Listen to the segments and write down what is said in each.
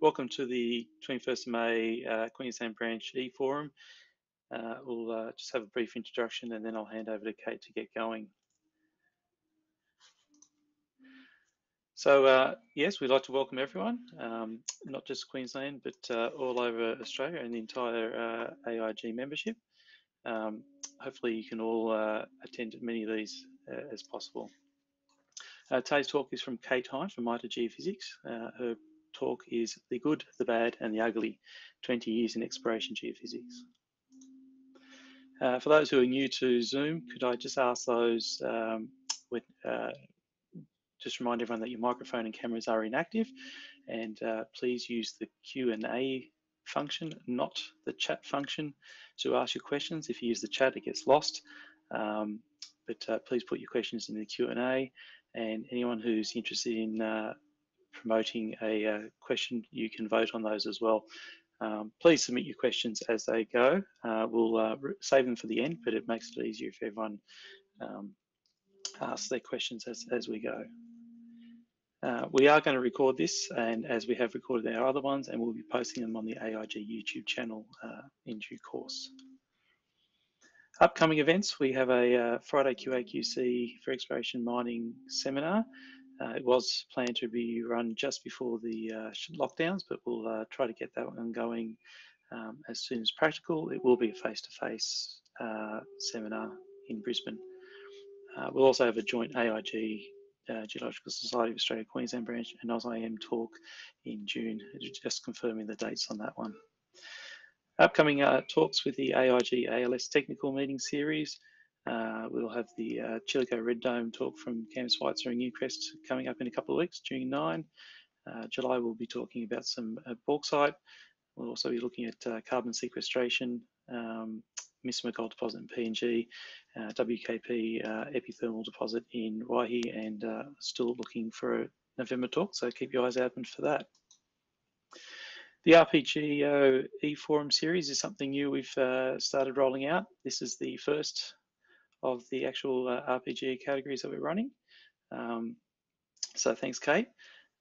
welcome to the 21st of May uh, Queensland Branch e-forum. Uh, we'll uh, just have a brief introduction and then I'll hand over to Kate to get going. So uh, yes, we'd like to welcome everyone, um, not just Queensland, but uh, all over Australia and the entire uh, AIG membership. Um, hopefully you can all attend as many of these as possible. Uh, today's talk is from Kate Hine from MITRE Geophysics. Uh, her talk is The Good, the Bad and the Ugly, 20 Years in Exploration Geophysics. Uh, for those who are new to Zoom, could I just ask those, um, with, uh, just remind everyone that your microphone and cameras are inactive and uh, please use the Q&A function, not the chat function to ask your questions. If you use the chat, it gets lost. Um, but uh, please put your questions in the Q&A and anyone who's interested in uh, promoting a uh, question, you can vote on those as well. Um, please submit your questions as they go. Uh, we'll uh, save them for the end, but it makes it easier if everyone um, asks their questions as, as we go. Uh, we are going to record this, and as we have recorded our other ones, and we'll be posting them on the AIG YouTube channel uh, in due course. Upcoming events, we have a uh, Friday QAQC for exploration mining seminar uh, it was planned to be run just before the uh, lockdowns, but we'll uh, try to get that one going um, as soon as practical. It will be a face-to-face -face, seminar in Brisbane. Uh, we'll also have a joint AIG uh, Geological Society of Australia Queensland branch and AusIMM talk in June, just confirming the dates on that one. Upcoming uh, talks with the AIG ALS technical meeting series. Uh, we'll have the uh, Red Dome talk from Cam Schweitzer and Newcrest coming up in a couple of weeks, June 9. Uh, July, we'll be talking about some uh, bauxite. We'll also be looking at uh, carbon sequestration, um, Misima Gold Deposit in PNG, uh, WKP epithermal deposit in Waihi, and still looking for a November talk, so keep your eyes open for that. The RPGEO e-forum series is something new we've started rolling out. This is the first of the actual uh, RPG categories that we're running. Um, so thanks, Kate.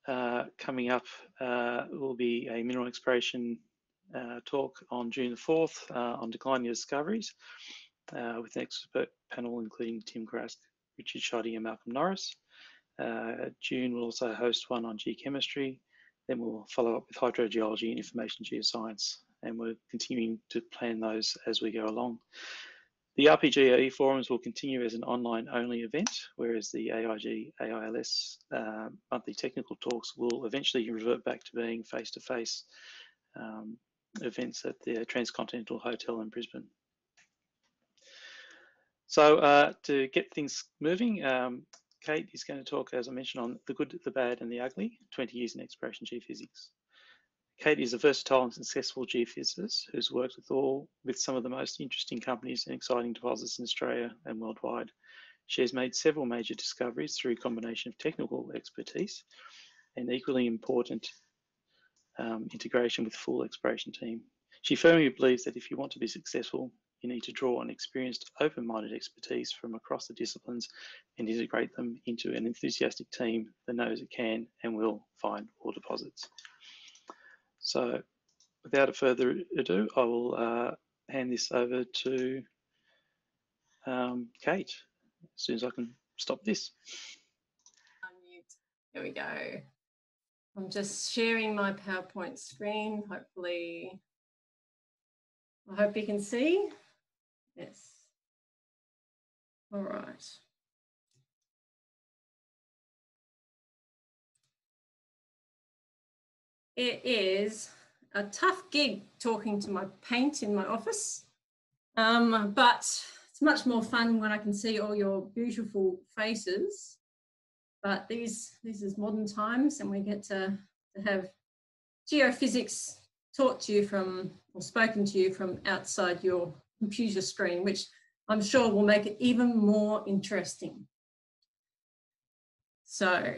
Uh, coming up uh, will be a mineral exploration uh, talk on June the 4th uh, on declining discoveries with an expert panel including Tim Grask, Richard Schodde and Malcolm Norris. June will also host one on geochemistry. Then we'll follow up with hydrogeology and information geoscience. And we're continuing to plan those as we go along. The RPGAE forums will continue as an online only event, whereas the AIG ALS uh, monthly technical talks will eventually revert back to being face to face um, events at the Transcontinental Hotel in Brisbane. So uh, to get things moving, um, Kate is going to talk, as I mentioned, on the good, the bad and the ugly, 20 years in exploration geophysics. Kate is a versatile and successful geophysicist who's worked with all with some of the most interesting companies and exciting deposits in Australia and worldwide. She has made several major discoveries through a combination of technical expertise and equally important um, integration with full exploration team. She firmly believes that if you want to be successful, you need to draw on experienced, open-minded expertise from across the disciplines and integrate them into an enthusiastic team that knows it can and will find ore deposits. So without a further ado, I will uh, hand this over to um, Kate as soon as I can stop this. There we go. I'm just sharing my PowerPoint screen. Hopefully, I hope you can see. Yes. All right. It is a tough gig talking to my paint in my office, um, but it's much more fun when I can see all your beautiful faces. But these, this is modern times and we get to, to have geophysics taught to you from, or spoken to you from outside your computer screen, which I'm sure will make it even more interesting. So,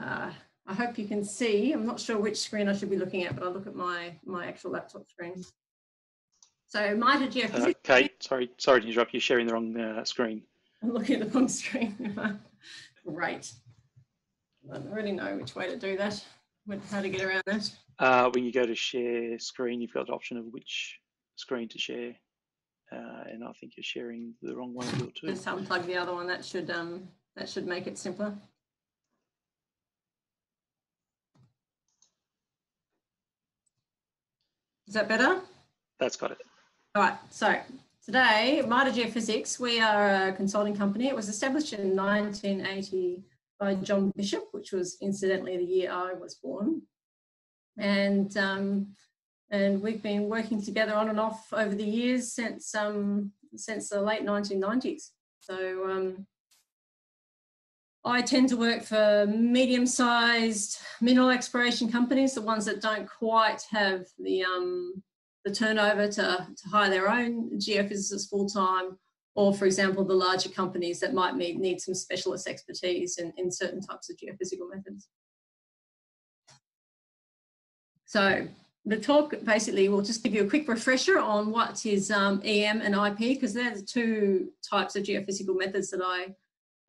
uh, I hope you can see. I'm not sure which screen I should be looking at, but I'll look at my, my actual laptop screen. So MITRE geophysics. Uh, Kate, sorry, sorry to interrupt you, sharing the wrong uh, screen. I'm looking at the wrong screen. Great. I don't really know which way to do that. how to get around that? Uh, when you go to share screen, you've got the option of which screen to share. Uh, and I think you're sharing the wrong one of your two. Just unplug the other one. That should um that should make it simpler. Is that better? That's got it. All right. So today, MITRE Geophysics, we are a consulting company. It was established in 1980 by John Bishop, which was incidentally the year I was born. And um, and we've been working together on and off over the years since um, since the late 1990s. So um, I tend to work for medium-sized mineral exploration companies, the ones that don't quite have the um, the turnover to, to hire their own geophysicists full-time, or for example, the larger companies that might need, need some specialist expertise in, in certain types of geophysical methods. So the talk basically will just give you a quick refresher on what is um, EM and IP, because they're the two types of geophysical methods that I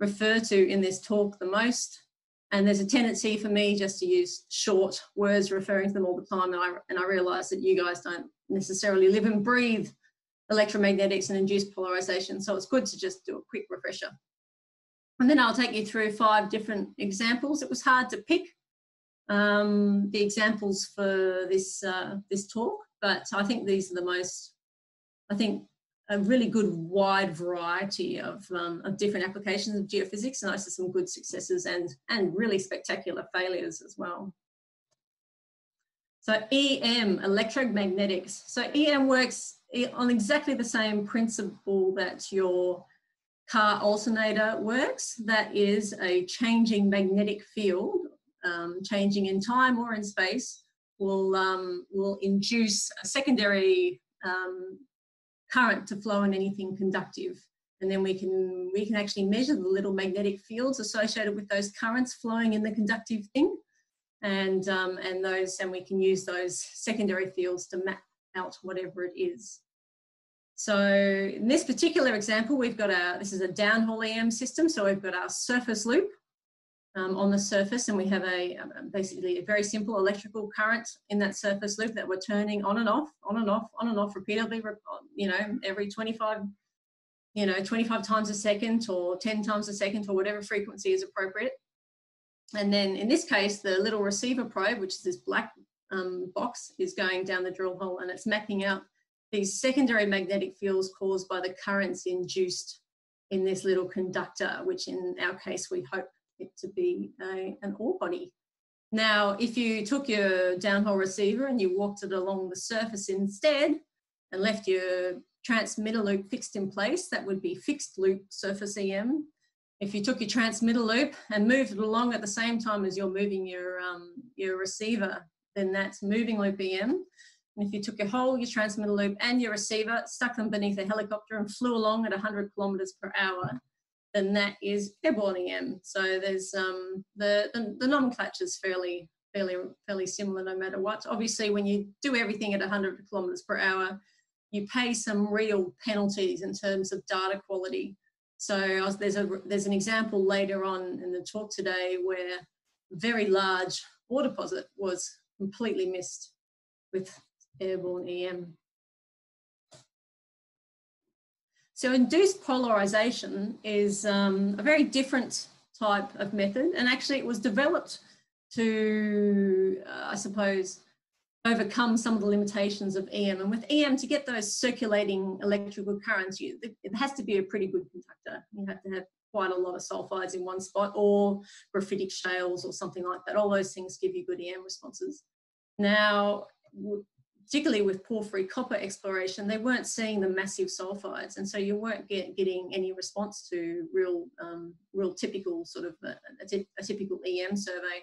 refer to in this talk the most. And there's a tendency for me just to use short words referring to them all the time. And I, and I realize that you guys don't necessarily live and breathe electromagnetics and induced polarization. So it's good to just do a quick refresher. And then I'll take you through five different examples. It was hard to pick um, the examples for this uh, this talk, but I think these are the most, I think, a really good wide variety of, um, of different applications of geophysics and also some good successes and, and really spectacular failures as well. So EM, electromagnetics. So EM works on exactly the same principle that your car alternator works. That is a changing magnetic field um, changing in time or in space will, um, will induce a secondary um, current to flow in anything conductive. And then we can, we can actually measure the little magnetic fields associated with those currents flowing in the conductive thing. And, um, and those, and we can use those secondary fields to map out whatever it is. So in this particular example, we've got our, this is a downhole EM system. So we've got our surface loop um, on the surface and we have a, a, basically a very simple electrical current in that surface loop that we're turning on and off, on and off, on and off repeatedly, you know, every 25, you know, 25 times a second or 10 times a second or whatever frequency is appropriate. And then in this case, the little receiver probe, which is this black um, box, is going down the drill hole and it's mapping out these secondary magnetic fields caused by the currents induced in this little conductor, which in our case, we hope it to be a, an ore body. Now, if you took your downhole receiver and you walked it along the surface instead and left your transmitter loop fixed in place, that would be fixed loop surface EM. If you took your transmitter loop and moved it along at the same time as you're moving your, um, your receiver, then that's moving loop EM. And if you took your whole, your transmitter loop and your receiver, stuck them beneath a helicopter and flew along at 100 kilometers per hour, then that is airborne EM. So there's um, the, the, the nomenclature is fairly, fairly, fairly similar no matter what. Obviously, when you do everything at 100 kilometers per hour, you pay some real penalties in terms of data quality. So there's a there's an example later on in the talk today where a very large ore deposit was completely missed with airborne EM. So induced polarization is um, a very different type of method and actually it was developed to, uh, I suppose, overcome some of the limitations of EM. And with EM, to get those circulating electrical currents, you, it has to be a pretty good conductor. You have to have quite a lot of sulfides in one spot or graphitic shales or something like that. All those things give you good EM responses. Now, particularly with porphyry copper exploration, they weren't seeing the massive sulfides, and so you weren't get, getting any response to real, um, real typical sort of a, a, a, typical EM survey.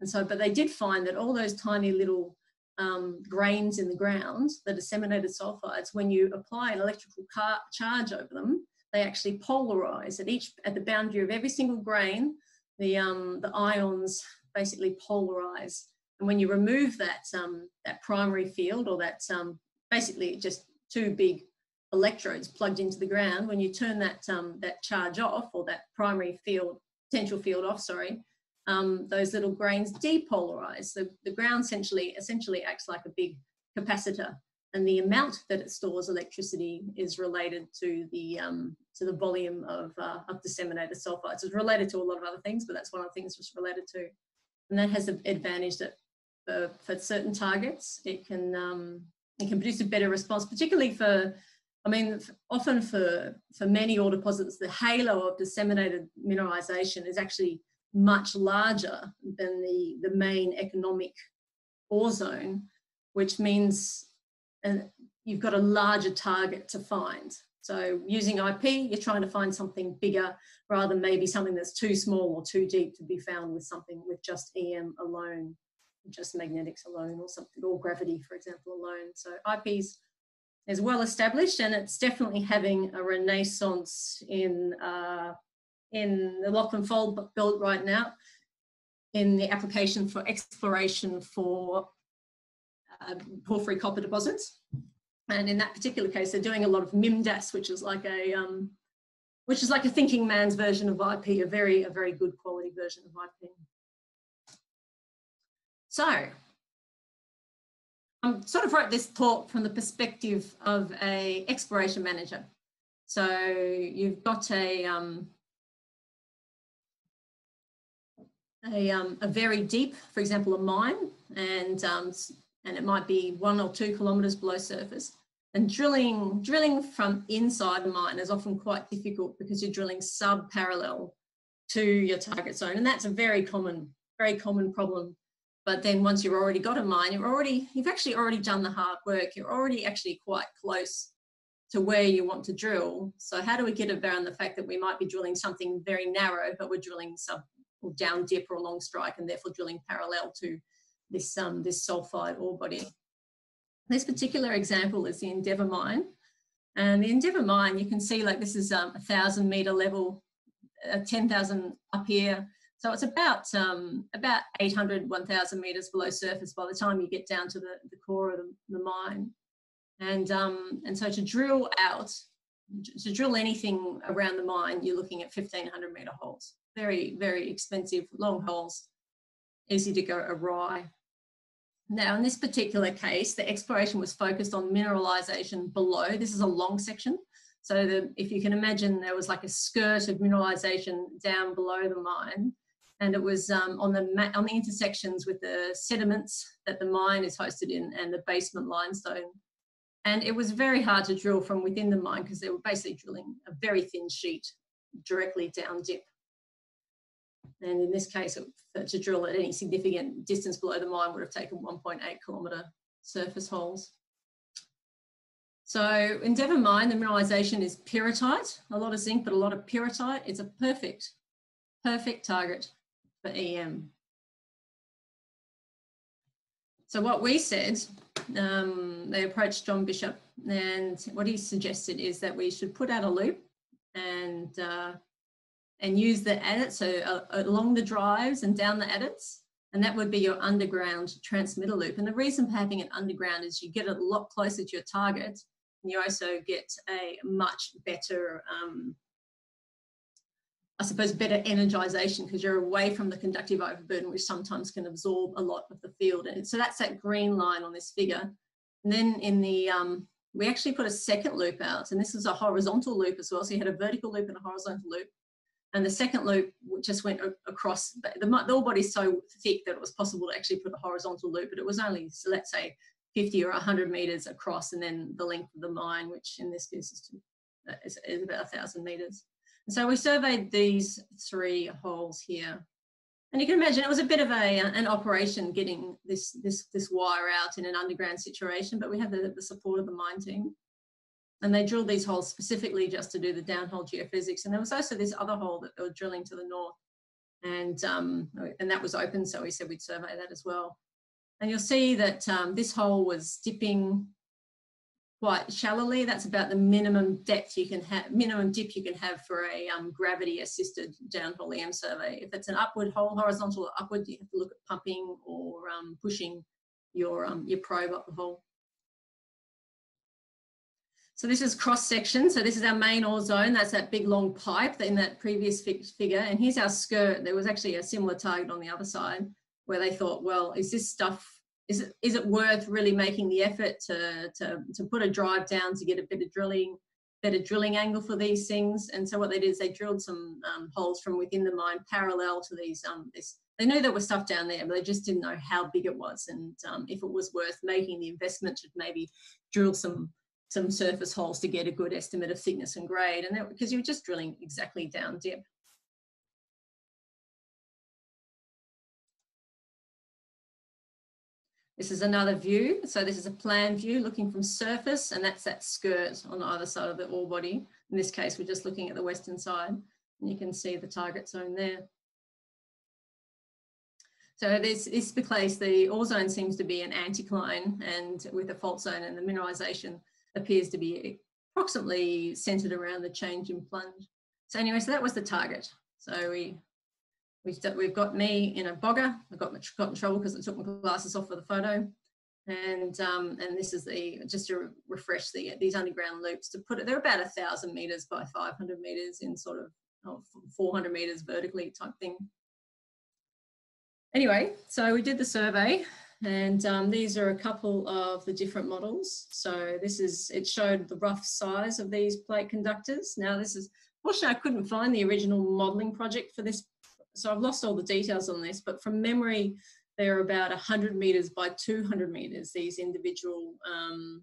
And so, but they did find that all those tiny little um, grains in the ground, the disseminated sulfides, when you apply an electrical charge over them, they actually polarize at each at the boundary of every single grain. The um, the ions basically polarize and when you remove that, um, that primary field or that um, basically just two big electrodes plugged into the ground, when you turn that, um, that charge off or that primary field, potential field off, sorry, um, those little grains depolarize. The, the ground essentially, essentially acts like a big capacitor and the amount that it stores electricity is related to the um, to the volume of, uh, of disseminated sulfides. It's related to a lot of other things, but that's one of the things it's related to. And that has the advantage that for, for certain targets, it can um, it can produce a better response, particularly for, I mean, often for for many ore deposits, the halo of disseminated mineralization is actually much larger than the the main economic ore zone, which means and you've got a larger target to find. So using IP, you're trying to find something bigger rather than maybe something that's too small or too deep to be found with something with just EM alone, just magnetics alone or something, or gravity, for example, alone. So IP's is well established and it's definitely having a renaissance in uh, in the Lachlan Fold belt right now in the application for exploration for uh, porphyry copper deposits. And in that particular case, they're doing a lot of MIMDAS, which is like a um, which is like a thinking man's version of IP, a very a very good quality version of IP. So I sort of wrote this talk from the perspective of a exploration manager. So you've got a um, a, um, a very deep, for example, a mine, and um, and it might be one or two kilometres below surface. And drilling, drilling from inside the mine is often quite difficult because you're drilling sub-parallel to your target zone. And that's a very common, very common problem. But then once you've already got a mine, you're already, you've actually already done the hard work. You're already actually quite close to where you want to drill. So how do we get around the fact that we might be drilling something very narrow, but we're drilling or down dip or long strike and therefore drilling parallel to this, um, this sulfide ore body. This particular example is the Endeavour mine. And the Endeavour mine, you can see like this is um, a thousand metre level, uh, 10,000 up here. So it's about um, about 800, 1,000 metres below surface by the time you get down to the, the core of the, the mine. And, um, and so to drill out, to drill anything around the mine, you're looking at 1,500 metre holes. Very, very expensive, long holes, easy to go awry. Now, in this particular case, the exploration was focused on mineralization below. This is a long section. So the, if you can imagine, there was like a skirt of mineralization down below the mine. And it was um, on, the, on the intersections with the sediments that the mine is hosted in and the basement limestone. And it was very hard to drill from within the mine because they were basically drilling a very thin sheet directly down dip. And in this case, to drill at any significant distance below the mine would have taken 1.8 kilometre surface holes. So Endeavour Mine, the mineralisation is pyrrhotite, a lot of zinc, but a lot of pyrrhotite. It's a perfect, perfect target for EM. So what we said, um, they approached John Bishop and what he suggested is that we should put out a loop and uh, and use the adits, so uh, along the drives and down the adits, and that would be your underground transmitter loop. And the reason for having it underground is you get a lot closer to your target, and you also get a much better, um, I suppose, better energization because you're away from the conductive overburden, which sometimes can absorb a lot of the field. And so that's that green line on this figure. And then in the, um, we actually put a second loop out, and this is a horizontal loop as well. So you had a vertical loop and a horizontal loop. And the second loop just went across, the, the ore body's so thick that it was possible to actually put a horizontal loop, but it was only, so let's say 50 or 100 meters across and then the length of the mine, which in this case is, to, is, is about 1,000 meters. And so we surveyed these three holes here. And you can imagine it was a bit of a, an operation getting this, this, this wire out in an underground situation, but we had the, the support of the mine team and they drilled these holes specifically just to do the downhole geophysics. And there was also this other hole that they were drilling to the north, and um, and that was open, so we said we'd survey that as well. And you'll see that um, this hole was dipping quite shallowly. That's about the minimum depth you can have, minimum dip you can have for a um, gravity-assisted downhole EM survey. If it's an upward hole, horizontal or upward, you have to look at pumping or um, pushing your um, your probe up the hole. So this is cross section. So this is our main ore zone. That's that big long pipe in that previous figure. And here's our skirt. There was actually a similar target on the other side where they thought, well, is this stuff, is it, is it worth really making the effort to, to, to put a drive down to get a bit of drilling, better drilling angle for these things? And so what they did is they drilled some um, holes from within the mine parallel to these, um, this, they knew there was stuff down there, but they just didn't know how big it was and um, if it was worth making the investment to maybe drill some some surface holes to get a good estimate of thickness and grade, and because you were just drilling exactly down dip. This is another view. So this is a plan view looking from surface and that's that skirt on either side of the ore body. In this case, we're just looking at the western side and you can see the target zone there. So this, this place, the ore zone seems to be an anticline and with a fault zone and the mineralization appears to be approximately centered around the change in plunge. So anyway, so that was the target. So we We've, we've got me in a bogger. I got, got in trouble because I took my glasses off for the photo. And um, and this is the just to refresh the these underground loops to put it. They're about a thousand meters by 500 meters in sort of oh, 400 meters vertically type thing. Anyway, so we did the survey, and um, these are a couple of the different models. So this is it showed the rough size of these plate conductors. Now this is fortunately I couldn't find the original modeling project for this so I've lost all the details on this, but from memory, they're about 100 meters by 200 meters, these individual um,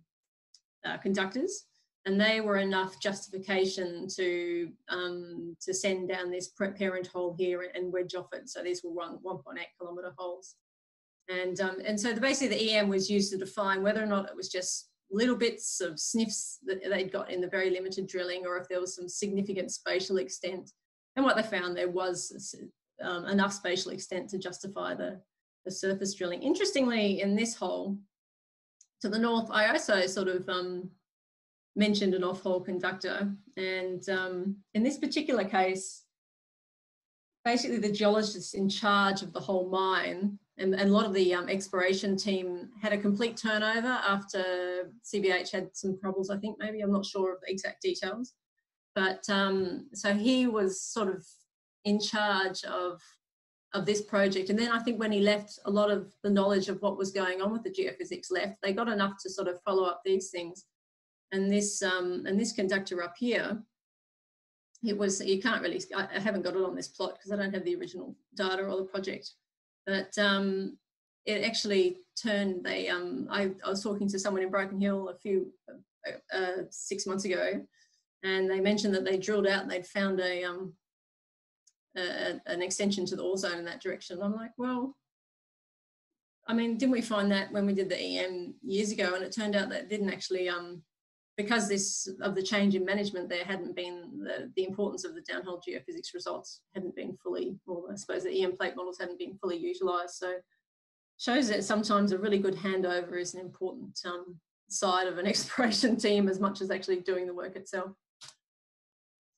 uh, conductors. And they were enough justification to um, to send down this parent hole here and wedge off it. So these were 1.8 kilometer holes. And, um, and so the, basically the EM was used to define whether or not it was just little bits of sniffs that they'd got in the very limited drilling or if there was some significant spatial extent. And what they found there was um, enough spatial extent to justify the, the surface drilling. Interestingly, in this hole to the north, I also sort of um, mentioned an off-hole conductor. And um, in this particular case, basically the geologist in charge of the whole mine and, and a lot of the um, exploration team had a complete turnover after CBH had some problems, I think maybe, I'm not sure of the exact details. But um, so he was sort of in charge of of this project. And then I think when he left, a lot of the knowledge of what was going on with the geophysics left. They got enough to sort of follow up these things. And this um, and this conductor up here, it was you can't really. I haven't got it on this plot because I don't have the original data or the project. But um, it actually turned. They um, I, I was talking to someone in Broken Hill a few uh, uh, six months ago, and they mentioned that they drilled out and they'd found a um, a, an extension to the ore zone in that direction. I'm like, well, I mean, didn't we find that when we did the EM years ago? And it turned out that didn't actually, um, because this of the change in management, there hadn't been the, the importance of the downhole geophysics results hadn't been fully, well, I suppose the EM plate models hadn't been fully utilised. So shows that sometimes a really good handover is an important um, side of an exploration team as much as actually doing the work itself.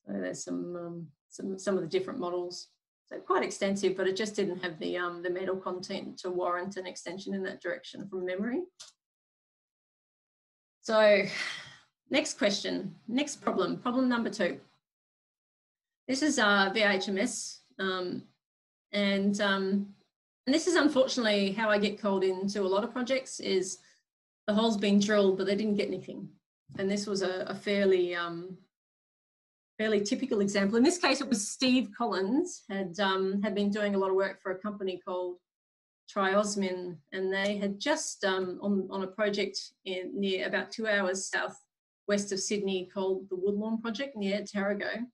So there's some um, some, some of the different models. So quite extensive, but it just didn't have the, um, the metal content to warrant an extension in that direction from memory. So next question, next problem, problem number two. This is uh, VHMS um, and, um, and this is unfortunately how I get called into a lot of projects is the hole's been drilled, but they didn't get anything. And this was a, a fairly um, fairly typical example. In this case, it was Steve Collins had um, had been doing a lot of work for a company called TriAusMin, and they had just um, on on a project in near about two hours south west of Sydney called the Woodlawn Project near Tarago,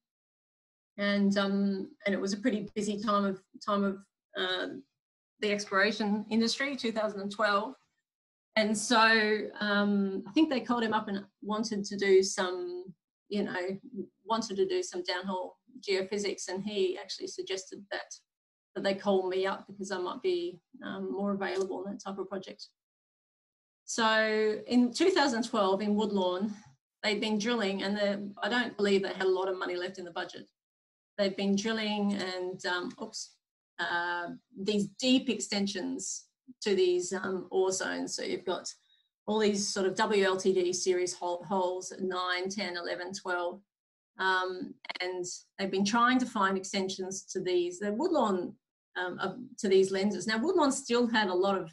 and um, and it was a pretty busy time of time of uh, the exploration industry, 2012. And so um, I think they called him up and wanted to do some you know, wanted to do some downhole geophysics and he actually suggested that that they call me up because I might be um, more available in that type of project. So in 2012 in Woodlawn, they'd been drilling and I don't believe they had a lot of money left in the budget. They've been drilling and, um, oops, uh, these deep extensions to these um, ore zones. So you've got all these sort of WLTD series holes 9, 10, 11, 12. Um, and they've been trying to find extensions to these, the Woodlawn, um, to these lenses. Now, Woodlawn still had a lot of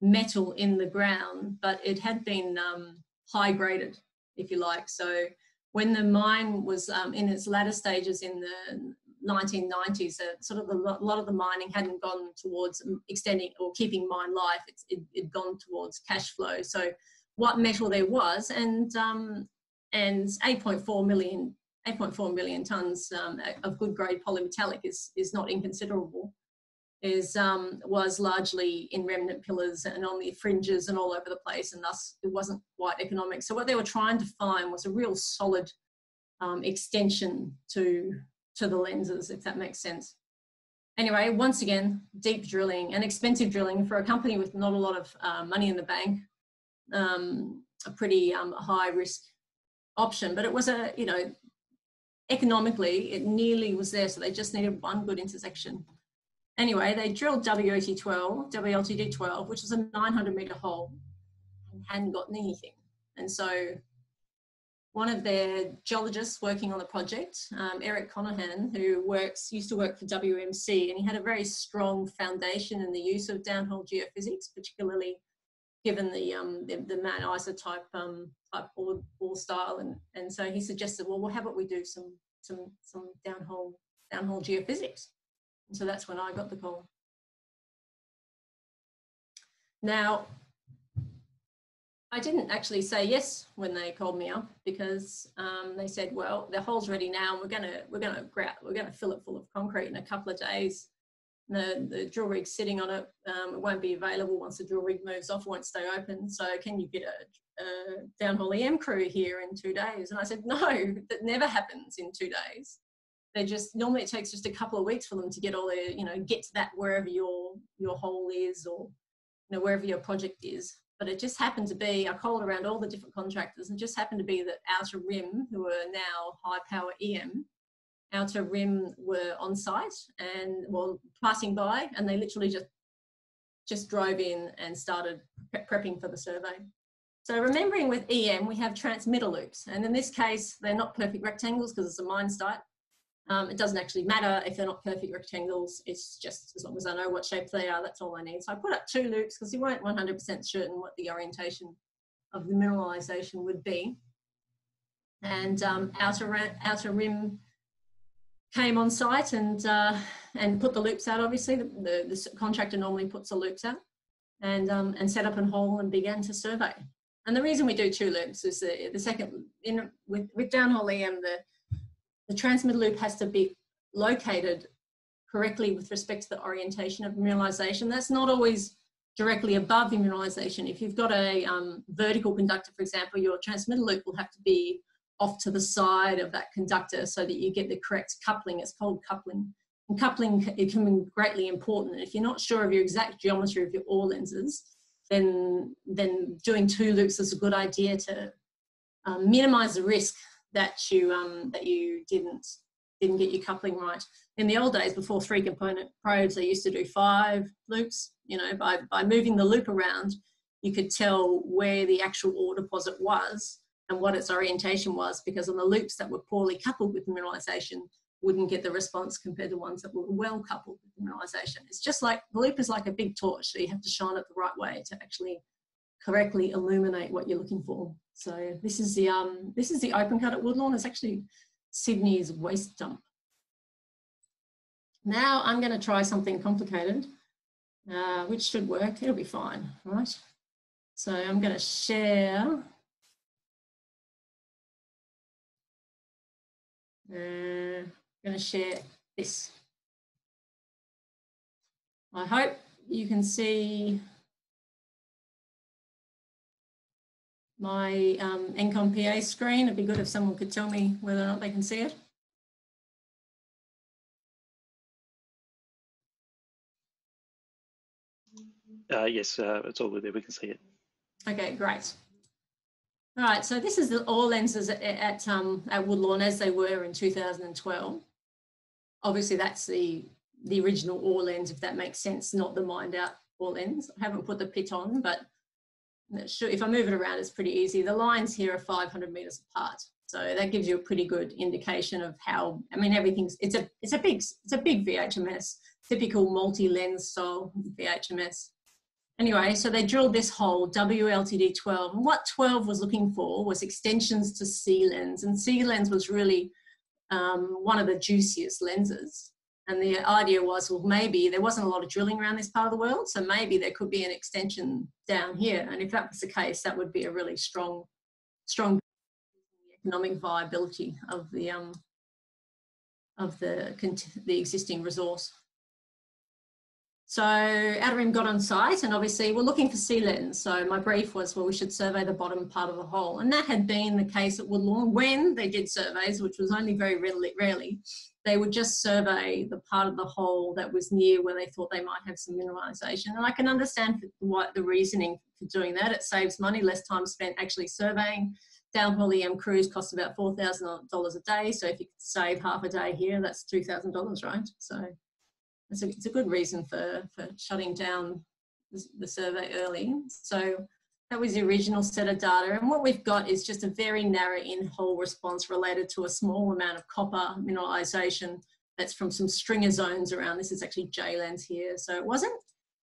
metal in the ground, but it had been um, high graded, if you like. So when the mine was um, in its latter stages in the 1990s, uh, sort of a lot of the mining hadn't gone towards extending or keeping mine life. It's, it, had gone towards cash flow. So what metal there was, and um, and 8.4 million 8.4 million tons um, of good grade polymetallic is is not inconsiderable. Is um, was largely in remnant pillars and on the fringes and all over the place, and thus it wasn't quite economic. So what they were trying to find was a real solid um, extension to to the lenses, if that makes sense. Anyway, once again, deep drilling and expensive drilling for a company with not a lot of uh, money in the bank, um, a pretty um, high risk option. But it was a, you know, economically, it nearly was there. So they just needed one good intersection. Anyway, they drilled WOT12, WLTD12, which was a 900 meter hole and hadn't gotten anything. And so one of their geologists working on the project, um, Eric Conahan, who works used to work for WMC, and he had a very strong foundation in the use of downhole geophysics, particularly given the um, the, the Mount Isa type um, type ore style, and and so he suggested, well, well, how about we do some some some downhole downhole geophysics, and so that's when I got the call. Now, I didn't actually say yes when they called me up because um, they said, "Well, the hole's ready now, and we're gonna we're gonna we're gonna fill it full of concrete in a couple of days." The, the drill rig's sitting on it. Um, it won't be available once the drill rig moves off. Won't stay open. So can you get a, a downhole EM crew here in two days? And I said, no, that never happens in two days. They just normally it takes just a couple of weeks for them to get all their you know get to that wherever your your hole is or you know wherever your project is but it just happened to be, I called around all the different contractors and just happened to be that Outer Rim, who are now high power EM, Outer Rim were on site and well passing by and they literally just just drove in and started pre prepping for the survey. So remembering with EM, we have transmitter loops. And in this case, they're not perfect rectangles because it's a mine site. Um, it doesn't actually matter if they're not perfect rectangles. It's just as long as I know what shape they are, that's all I need. So I put up two loops because you weren't 100% certain what the orientation of the mineralization would be. And um, outer, outer rim came on site and, uh, and put the loops out, obviously. The, the, the contractor normally puts the loops out and, um, and set up a hole and began to survey. And the reason we do two loops is the, the second, in, with, with downhole EM, the, the transmitter loop has to be located correctly with respect to the orientation of mineralization. That's not always directly above the mineralization. If you've got a um, vertical conductor, for example, your transmitter loop will have to be off to the side of that conductor so that you get the correct coupling. It's called coupling. And coupling it can be greatly important. If you're not sure of your exact geometry of your ore lenses, then, then doing two loops is a good idea to um, minimize the risk that you um, that you didn't didn't get your coupling right. In the old days, before three component probes, they used to do five loops. You know, by by moving the loop around, you could tell where the actual ore deposit was and what its orientation was, because on the loops that were poorly coupled with mineralization wouldn't get the response compared to ones that were well coupled with mineralization. It's just like the loop is like a big torch, so you have to shine it the right way to actually correctly illuminate what you're looking for. So this is the um, this is the open cut at Woodlawn. It's actually Sydney's waste dump. Now I'm going to try something complicated, uh, which should work. It'll be fine, right? So I'm going to share. Uh, I'm going to share this. I hope you can see my um, PA screen. It'd be good if someone could tell me whether or not they can see it. Uh, yes, uh, it's all good there. We can see it. Okay, great. All right, so this is the ore lenses at, at, um, at Woodlawn as they were in 2012. Obviously, that's the the original ore lens, if that makes sense, not the mined out ore lens. I haven't put the pit on, but if I move it around, it's pretty easy. The lines here are 500 meters apart. So that gives you a pretty good indication of how, I mean, everything's, it's a, it's a big, it's a big VHMS, typical multi-lens style VHMS. Anyway, so they drilled this hole, WLTD 12. And what 12 was looking for was extensions to C lens. And C lens was really um, one of the juiciest lenses. And the idea was, well, maybe there wasn't a lot of drilling around this part of the world, so maybe there could be an extension down here. And if that was the case, that would be a really strong, strong economic viability of the um, of the the existing resource. So Outer Rim got on site and obviously we're looking for C lens. So my brief was, well, we should survey the bottom part of the hole. And that had been the case at Woodlawn when they did surveys, which was only very rarely, rarely they would just survey the part of the hole that was near where they thought they might have some mineralization. And I can understand what the reasoning for doing that. It saves money, less time spent actually surveying. Downhole EM crews cost about $4,000 a day. So if you save half a day here, that's $2,000, right? So it's a, it's a good reason for, for shutting down the survey early. So that was the original set of data. And what we've got is just a very narrow in-hole response related to a small amount of copper mineralization that's from some stringer zones around. This is actually J-lens here. So it wasn't,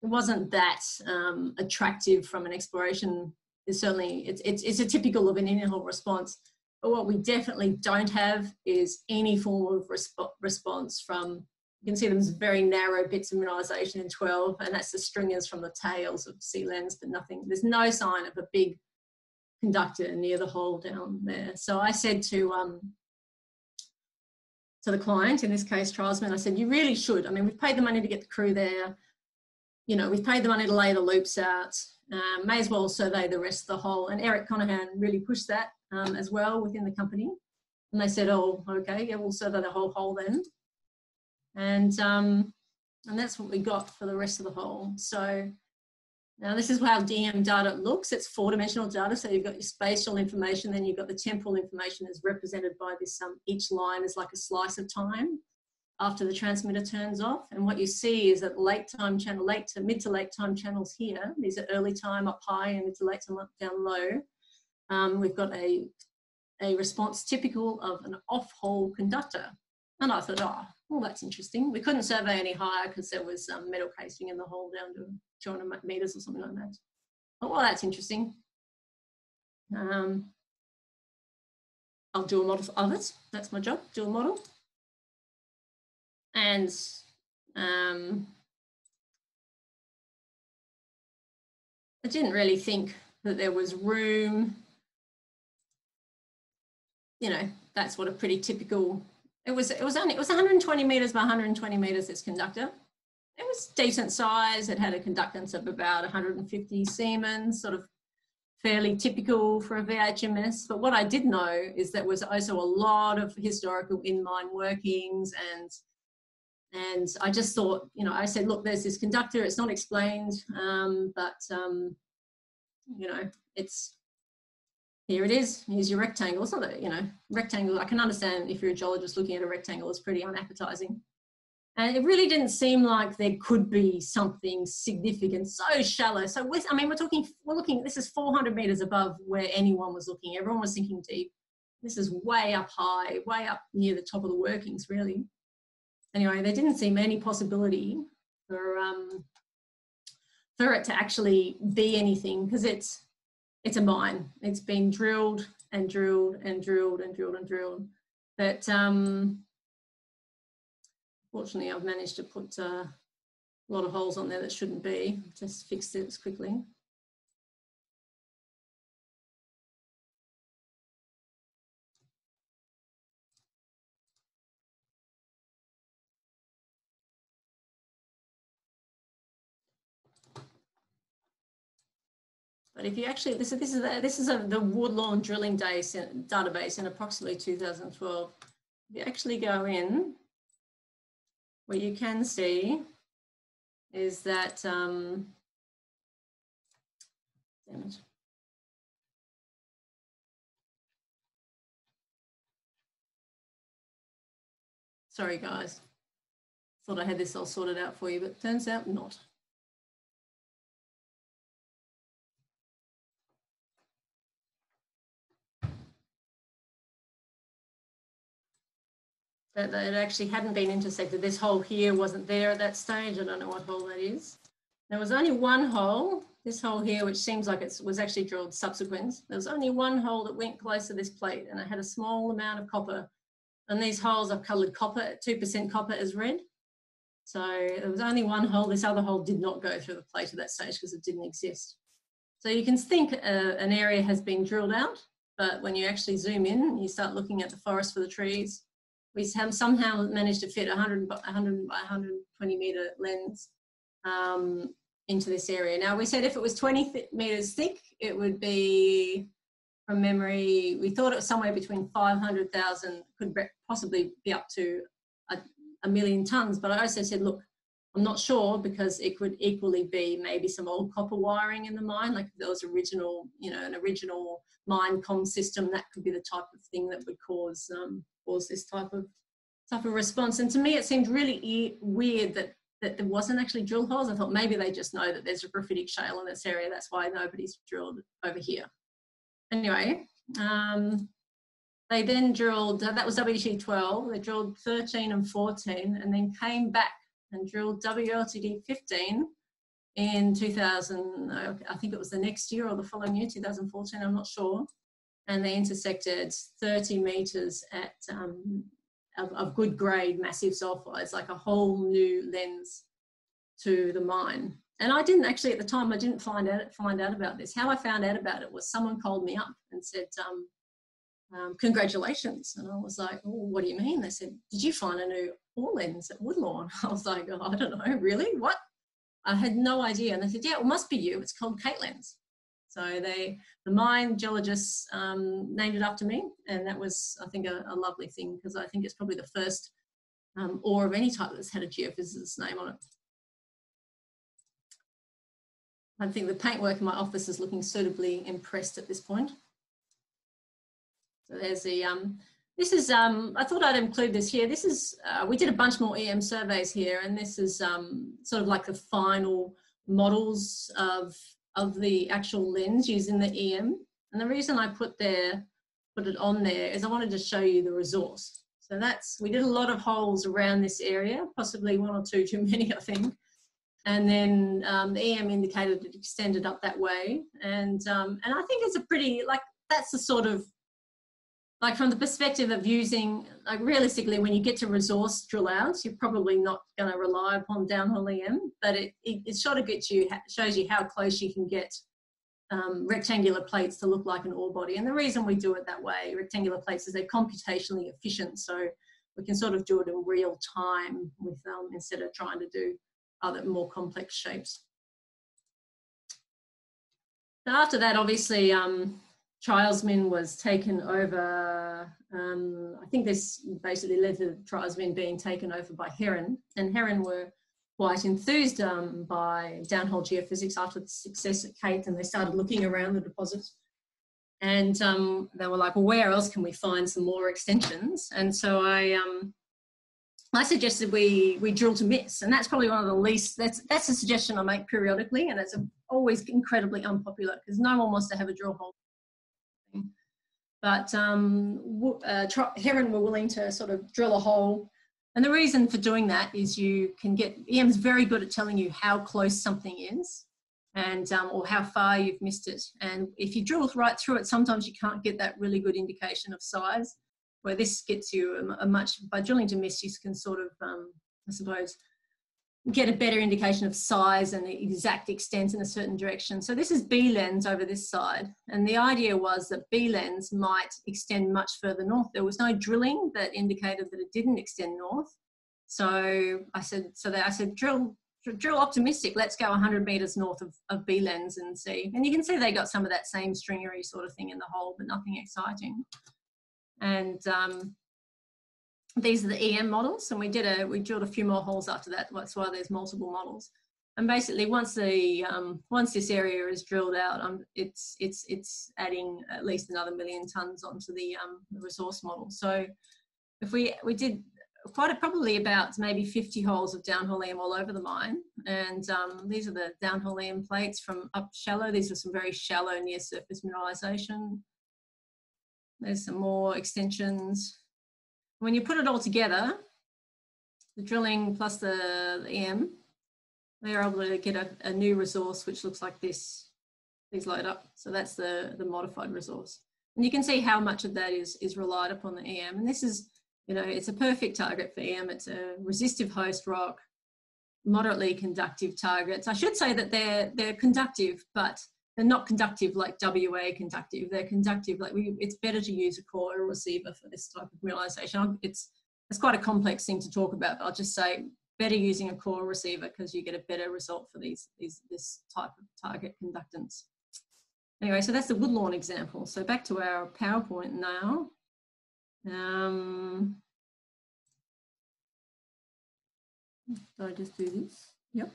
it wasn't that um, attractive from an exploration. It's certainly, it's, it's, it's a typical of an in-hole response. But what we definitely don't have is any form of resp response from you can see there's very narrow bits of mineralization in 12, and that's the stringers from the tails of C lens, but nothing, there's no sign of a big conductor near the hole down there. So I said to, um, to the client, in this case, TriAusMin, I said, you really should. I mean, we've paid the money to get the crew there. You know, we've paid the money to lay the loops out. Um, may as well survey the rest of the hole. And Eric Conahan really pushed that um, as well within the company. And they said, oh, okay, yeah, we'll survey the whole hole then. And, um, and that's what we got for the rest of the hole. So now this is how DM data looks. It's four dimensional data. So you've got your spatial information, then you've got the temporal information is represented by this, um, each line is like a slice of time after the transmitter turns off. And what you see is that late time channel, late to mid to late time channels here, these are early time up high and mid to late time up down low. Um, we've got a, a response typical of an off hole conductor. And I thought, oh, well, that's interesting. We couldn't survey any higher because there was um, metal casing in the hole down to 200 meters or something like that. But, well, that's interesting. Um, I'll do a model of it. That's my job, do a model. And um, I didn't really think that there was room. You know, that's what a pretty typical it was it was only it was 120 meters by 120 meters. This conductor. It was decent size. It had a conductance of about 150 Siemens, sort of fairly typical for a VHMS. But what I did know is that was also a lot of historical in-mine workings and and I just thought, you know, I said, look, there's this conductor. It's not explained, um, but um, you know, it's here it is, here's your rectangle. It's not a, you know, rectangle, I can understand if you're a geologist looking at a rectangle, it's pretty unappetizing. And it really didn't seem like there could be something significant, so shallow. So with, I mean, we're talking, we're looking, this is 400 meters above where anyone was looking. Everyone was sinking deep. This is way up high, way up near the top of the workings, really. Anyway, there didn't seem any possibility for, um, for it to actually be anything because it's, it's a mine. It's been drilled and drilled and drilled and drilled and drilled. But um, fortunately, I've managed to put uh, a lot of holes on there that shouldn't be. Just fixed this quickly. But if you actually, this is this is a, this is a, the Woodlawn drilling database in approximately 2012. If you actually go in, what you can see is that um, damn it. Sorry guys, thought I had this all sorted out for you, but turns out not. That, it actually hadn't been intersected. This hole here wasn't there at that stage. I don't know what hole that is. There was only one hole, this hole here, which seems like it was actually drilled subsequent. There was only one hole that went close to this plate and it had a small amount of copper. And these holes are coloured copper, 2% copper is red. So there was only one hole. This other hole did not go through the plate at that stage because it didn't exist. So you can think uh, an area has been drilled out, but when you actually zoom in, you start looking at the forest for the trees. We somehow managed to fit 100, 100 by 120 metre lens um, into this area. Now we said if it was 20 th metres thick, it would be, from memory, we thought it was somewhere between 500,000, could possibly be up to a, a million tonnes. But I also said, look, I'm not sure because it could equally be maybe some old copper wiring in the mine, like if there was original, you know, an original mine com system, that could be the type of thing that would cause um, cause this type of type of response. And to me, it seemed really e weird that that there wasn't actually drill holes. I thought maybe they just know that there's a graphitic shale in this area. That's why nobody's drilled over here. Anyway, um, they then drilled, uh, that was WT12, they drilled 13 and 14 and then came back and drilled WLTD 15 in 2000, I think it was the next year or the following year, 2014, I'm not sure. And they intersected 30 meters at um, of, of, good grade massive sulfur. It's like a whole new lens to the mine. And I didn't actually at the time, I didn't find out find out about this. How I found out about it was someone called me up and said, um, um, congratulations. And I was like, oh, what do you mean? They said, did you find a new ore lens at Woodlawn? I was like, oh, I don't know, really? What? I had no idea. And they said, yeah, it must be you. It's called Kate Lens. So they, the mine geologists um, named it after me. And that was, I think, a, a lovely thing because I think it's probably the first um, ore of any type that's had a geophysicist's name on it. I think the paintwork in my office is looking suitably impressed at this point. So there's the, um, this is, um, I thought I'd include this here. This is, uh, we did a bunch more EM surveys here and this is um, sort of like the final models of, of the actual lens using the EM. And the reason I put there, put it on there is I wanted to show you the resource. So that's, we did a lot of holes around this area, possibly one or two too many, I think. And then um, the EM indicated it extended up that way. And, um, and I think it's a pretty, like, that's the sort of like from the perspective of using, like realistically, when you get to resource drill outs, you're probably not going to rely upon downhole EM, but it, it, it sort of gets you, shows you how close you can get um, rectangular plates to look like an ore body. And the reason we do it that way, rectangular plates, is they're computationally efficient. So we can sort of do it in real time with them um, instead of trying to do other more complex shapes. After that, obviously, um, TriAusMin was taken over. Um, I think this basically led to TriAusMin being taken over by Heron, and Heron were quite enthused um, by downhole geophysics after the success at Kate, and they started looking around the deposits. And um, they were like, well, where else can we find some more extensions? And so I, um, I suggested we we drill to miss, and that's probably one of the least. That's that's a suggestion I make periodically, and it's always incredibly unpopular because no one wants to have a drill hole but um, uh, Heron were willing to sort of drill a hole. And the reason for doing that is you can get, EM's very good at telling you how close something is and um, or how far you've missed it. And if you drill right through it, sometimes you can't get that really good indication of size, where this gets you a, a much, by drilling to miss, you can sort of, um, I suppose, get a better indication of size and the exact extent in a certain direction. So this is B lens over this side. And the idea was that B lens might extend much further north. There was no drilling that indicated that it didn't extend north. So I said, so I said, drill, drill optimistic. Let's go 100 meters north of, of B lens and see. And you can see they got some of that same stringery sort of thing in the hole, but nothing exciting. And um, these are the EM models, and we did a we drilled a few more holes after that. That's why there's multiple models. And basically, once the um, once this area is drilled out, um, it's it's it's adding at least another million tons onto the, um, resource model. So if we we did quite a, probably about maybe 50 holes of downhole EM all over the mine. And um, these are the downhole EM plates from up shallow. These are some very shallow near surface mineralization. There's some more extensions When you put it all together, the drilling plus the, the EM, they're able to get a, a new resource which looks like this. Please load up. So that's the, the modified resource. And you can see how much of that is, is relied upon the EM. And this is, you know, it's a perfect target for EM. It's a resistive host rock, moderately conductive targets. I should say that they're, they're conductive, but they're not conductive like WA conductive. They're conductive like we, it's better to use a core receiver for this type of realization. It's, it's quite a complex thing to talk about, but I'll just say better using a core receiver because you get a better result for these, these this type of target conductance. Anyway, so that's the Woodlawn example. So back to our PowerPoint now. Um, so I just do this? Yep.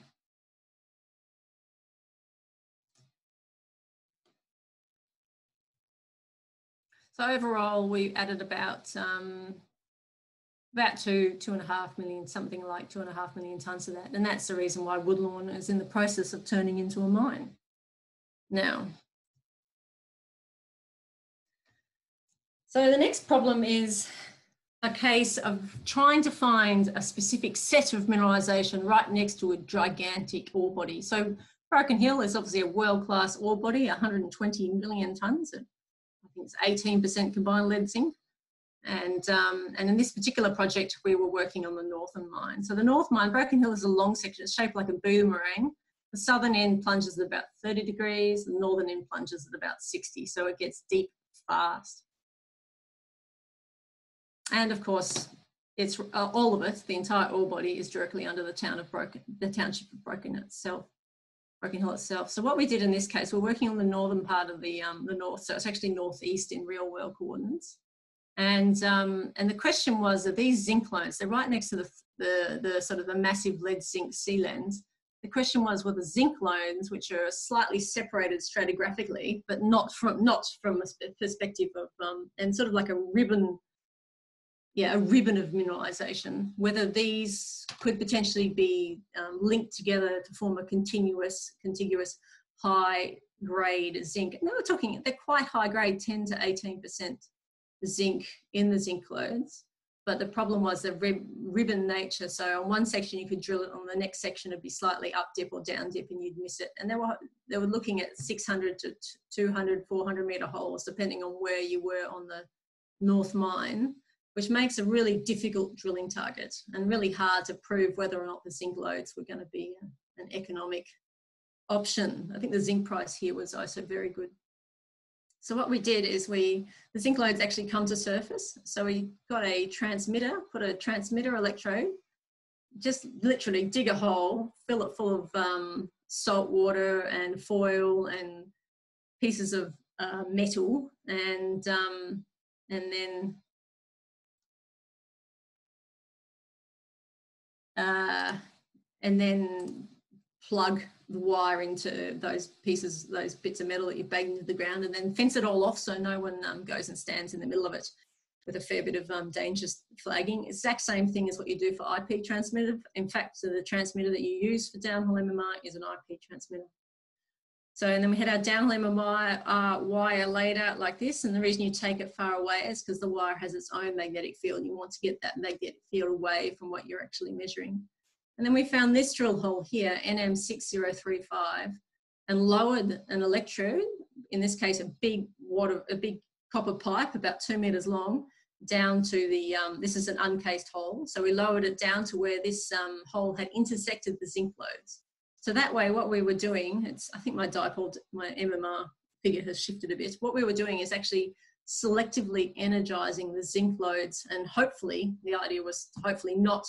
So overall, we added about um, about two, two and a half million, something like two and a half million tonnes of that. And that's the reason why Woodlawn is in the process of turning into a mine. Now, so the next problem is a case of trying to find a specific set of mineralisation right next to a gigantic ore body. So Broken Hill is obviously a world-class ore body, 120 million tonnes. It's 18% combined lead zinc. And, um, and in this particular project, we were working on the northern mine. So the north mine, Broken Hill is a long section, it's shaped like a boomerang. The southern end plunges at about 30 degrees, the northern end plunges at about 60, so it gets deep fast. And of course, it's uh, all of it, the entire ore body is directly under the town of Broken, the township of Broken itself, Broken Hill itself. So what we did in this case, we're working on the northern part of the, um, the north, so it's actually northeast in real world coordinates. And, um, and the question was, are these zinc lodes, they're right next to the, the, the sort of the massive lead zinc sealands. The question was, were the zinc lodes, which are slightly separated stratigraphically, but not from, not from a perspective of, um, and sort of like a ribbon, yeah, a ribbon of mineralization, whether these could potentially be um, linked together to form a continuous, contiguous high grade zinc. They were talking, they're quite high grade, 10 to 18% zinc in the zinc lodes. But the problem was the rib ribbon nature. So on one section you could drill it, on the next section it'd be slightly up dip or down dip and you'd miss it. And they were, they were looking at 600 to 200, 400 meter holes, depending on where you were on the North Mine, which makes a really difficult drilling target and really hard to prove whether or not the zinc lodes were going to be an economic option. I think the zinc price here was also very good. So what we did is we, the zinc lodes actually come to surface. So we got a transmitter, put a transmitter electrode, just literally dig a hole, fill it full of um, salt water and foil and pieces of uh, metal and, um, and then uh, and then plug the wire into those pieces, those bits of metal that you've bagged into the ground, and then fence it all off so no one um, goes and stands in the middle of it with a fair bit of um, dangerous flagging. Exact same thing as what you do for IP transmitter. In fact, so the transmitter that you use for downhole MMR is an IP transmitter. So, and then we had our downhole MMR uh, wire laid out like this. And the reason you take it far away is because the wire has its own magnetic field. You want to get that magnetic field away from what you're actually measuring. And then we found this drill hole here, NM6035, and lowered an electrode, in this case, a big water, a big copper pipe about two meters long, down to the, um, this is an uncased hole. So we lowered it down to where this um, hole had intersected the zinc lodes. So that way what we were doing, it's, I think my dipole, my MMR figure has shifted a bit. What we were doing is actually selectively energizing the zinc lodes and hopefully, the idea was hopefully not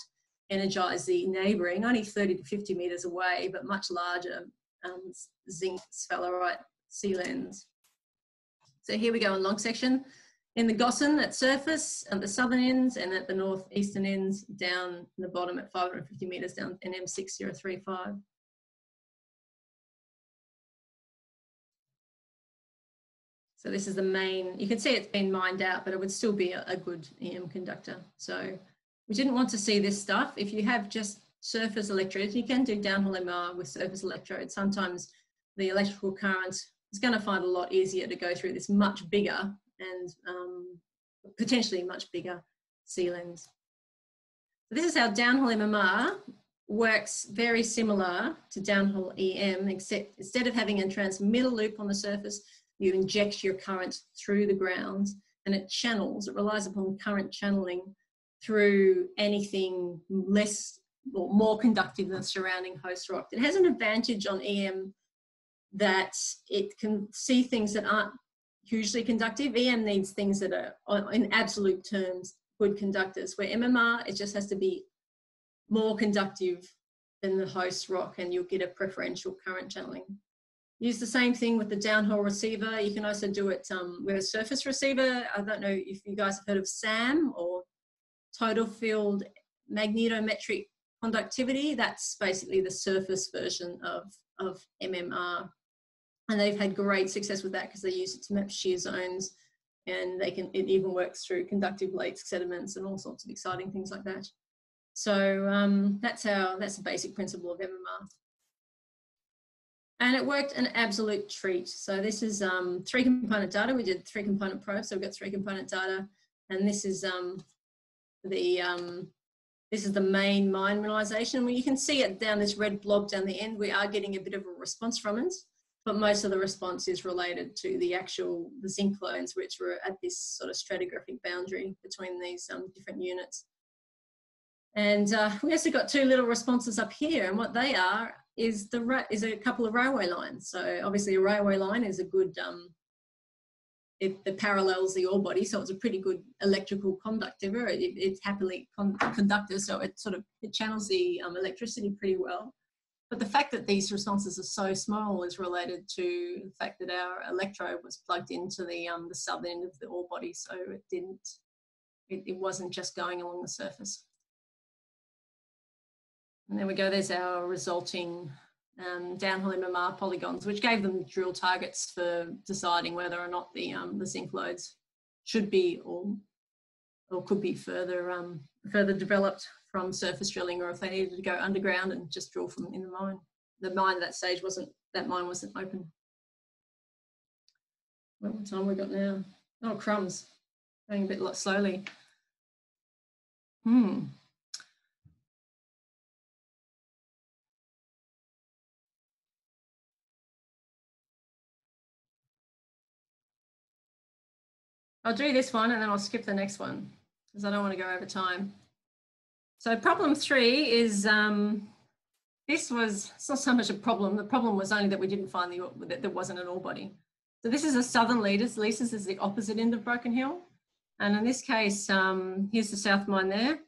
energize the neighbouring, only 30 to 50 metres away, but much larger um, zinc sphalerite sealands. So here we go in long section. In the Gossan at surface, at the southern ends, and at the northeastern ends, down the bottom at 550 metres down NM6035. So this is the main, you can see it's been mined out, but it would still be a, a good EM conductor. So we didn't want to see this stuff. If you have just surface electrodes, you can do downhole MR with surface electrodes. Sometimes the electrical current is going to find a lot easier to go through this much bigger and um, potentially much bigger sealands. This is how downhole MMR works very similar to downhole EM, except instead of having a transmittal loop on the surface, you inject your current through the ground and it channels, it relies upon current channeling through anything less or more conductive than the surrounding host rock. It has an advantage on EM that it can see things that aren't hugely conductive. EM needs things that are, in absolute terms, good conductors, where MMR, it just has to be more conductive than the host rock and you'll get a preferential current channeling. Use the same thing with the downhole receiver. You can also do it um, with a surface receiver. I don't know if you guys have heard of SAM or total field magnetometric conductivity. That's basically the surface version of, of MMR. And they've had great success with that because they use it to map shear zones and they can, it even works through conductive lake sediments and all sorts of exciting things like that. So um, that's how, that's the basic principle of MMR. And it worked an absolute treat. So this is um, three component data. We did three component probes, so we've got three component data. And this is um, the um, this is the main mine mineralization. Well, you can see it down this red blob down the end. We are getting a bit of a response from it, but most of the response is related to the actual the zinc loans, which were at this sort of stratigraphic boundary between these um, different units. And uh, we also got two little responses up here, and what they are is the is a couple of railway lines. So obviously, a railway line is a good um, it, it, parallels the ore body, so it's a pretty good electrical conductor. It, it's happily con conductor, so it sort of it channels the um, electricity pretty well. But the fact that these responses are so small is related to the fact that our electrode was plugged into the um, the southern end of the ore body, so it didn't. It, it wasn't just going along the surface. And there we go. There's our resulting um, downhole MMR polygons, which gave them drill targets for deciding whether or not the um, the zinc lodes should be or or could be further um, further developed from surface drilling, or if they needed to go underground and just drill from in the mine. The mine at that stage wasn't that mine wasn't open. What time we got now? Oh crumbs, going a bit slowly. Hmm. I'll do this one and then I'll skip the next one because I don't want to go over time. So problem three is, um, this was, it's not so much a problem. The problem was only that we didn't find the, that there wasn't an ore body. So this is a southern leaders. Leases is the opposite end of Broken Hill. And in this case, um, here's the south mine there.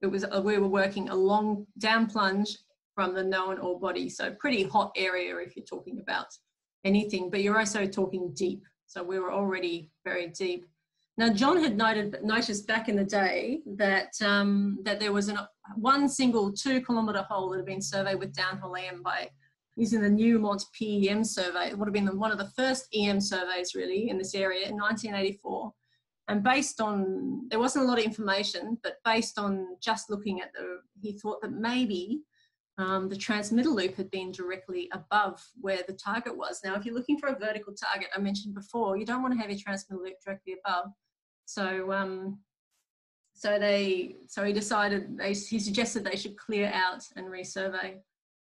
It was, uh, we were working a long down plunge from the known ore body. So pretty hot area if you're talking about anything, but you're also talking deep. So we were already very deep. Now, John had noted, noticed back in the day that, um, that there was an, one single two kilometre hole that had been surveyed with downhole EM by using the Newmont PEM survey. It would have been one of the first EM surveys really in this area in 1984. And based on, there wasn't a lot of information, but based on just looking at the, he thought that maybe um, the transmitter loop had been directly above where the target was. Now, if you're looking for a vertical target, I mentioned before, you don't want to have your transmitter loop directly above. So, um, so they, so he decided, they, he suggested they should clear out and resurvey.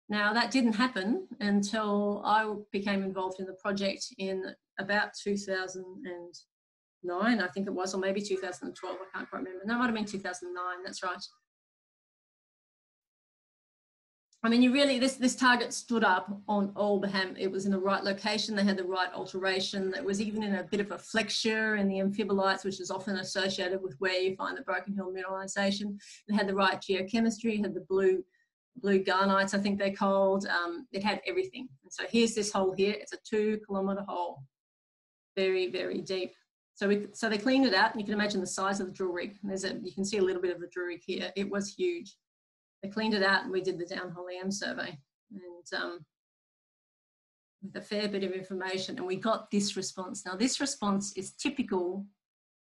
Now, that didn't happen until I became involved in the project in about 2009, I think it was, or maybe 2012, I can't quite remember. No, it might have been 2009, that's right. I mean, you really, this, this target stood up on all Oldham. It was in the right location. They had the right alteration. It was even in a bit of a flexure in the amphibolites, which is often associated with where you find the Broken Hill mineralization. It had the right geochemistry, had the blue, blue gahnites, I think they're called. Um, it had everything. And so here's this hole here. It's a two kilometer hole, very, very deep. So, we, so they cleaned it out and you can imagine the size of the drill rig. There's a, you can see a little bit of the drill rig here. It was huge they cleaned it out and we did the downhole EM survey and um, with a fair bit of information and we got this response. Now this response is typical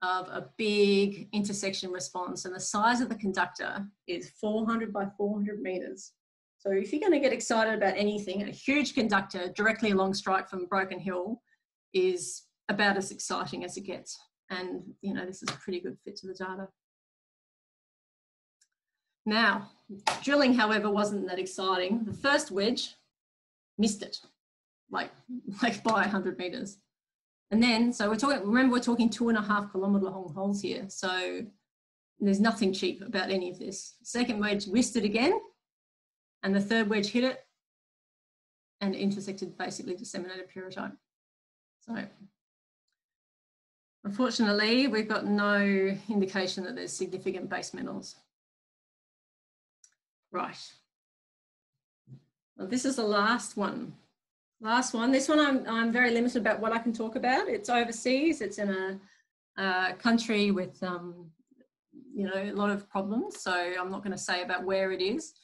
of a big intersection response and the size of the conductor is 400 by 400 meters. So if you're going to get excited about anything, a huge conductor directly along strike from Broken Hill is about as exciting as it gets. And, you know, this is a pretty good fit to the data. Now, drilling, however, wasn't that exciting. The first wedge missed it, like, like by 100 meters. And then, so we're talking, remember, we're talking two and a half kilometer long holes here. So there's nothing cheap about any of this. Second wedge missed it again, and the third wedge hit it and intersected basically disseminated pyrrhotite. So unfortunately, we've got no indication that there's significant base metals. Right. Well, this is the last one. Last one. This one I'm, I'm very limited about what I can talk about. It's overseas. It's in a, a country with, um, you know, a lot of problems. So I'm not going to say about where it is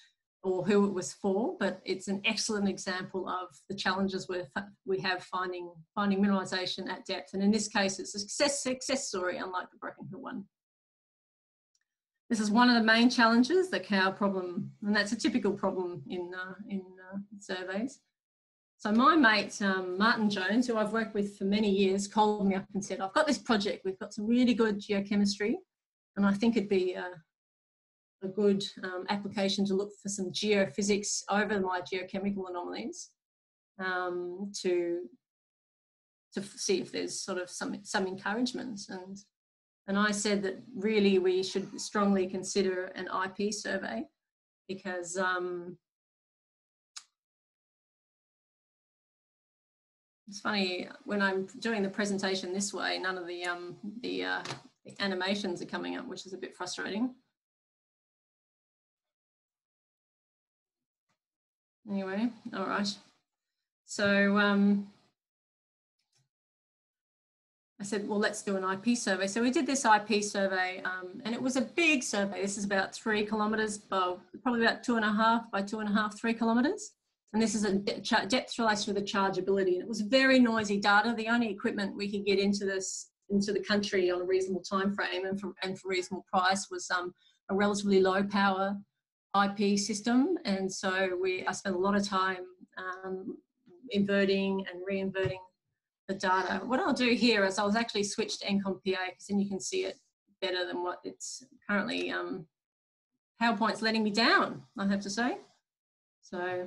or who it was for, but it's an excellent example of the challenges we we have finding finding mineralization at depth. And in this case, it's a success, success story, unlike the Broken Hill one. This is one of the main challenges, the cow problem, and that's a typical problem in, uh, in uh, surveys. So my mate, um, Martin Jones, who I've worked with for many years, called me up and said, I've got this project, we've got some really good geochemistry, and I think it'd be uh, a good um, application to look for some geophysics over my geochemical anomalies um, to to see if there's sort of some some encouragement and and I said that really we should strongly consider an IP survey because um, it's funny when I'm doing the presentation this way, none of the um, the, uh, the animations are coming up, which is a bit frustrating. Anyway, all right. So um, I said, well, let's do an IP survey. So we did this IP survey um, and it was a big survey. This is about three kilometres, well, probably about two and a half by two and a half, three kilometres. And this is a depth relation to the chargeability. And it was very noisy data. The only equipment we could get into this, into the country on a reasonable time frame and for, and for reasonable price was um, a relatively low power IP system. And so we, I spent a lot of time um, inverting and re-inverting the data. What I'll do here is I'll actually switch to Encom PA because then you can see it better than what it's currently, um, PowerPoint's letting me down, I have to say. So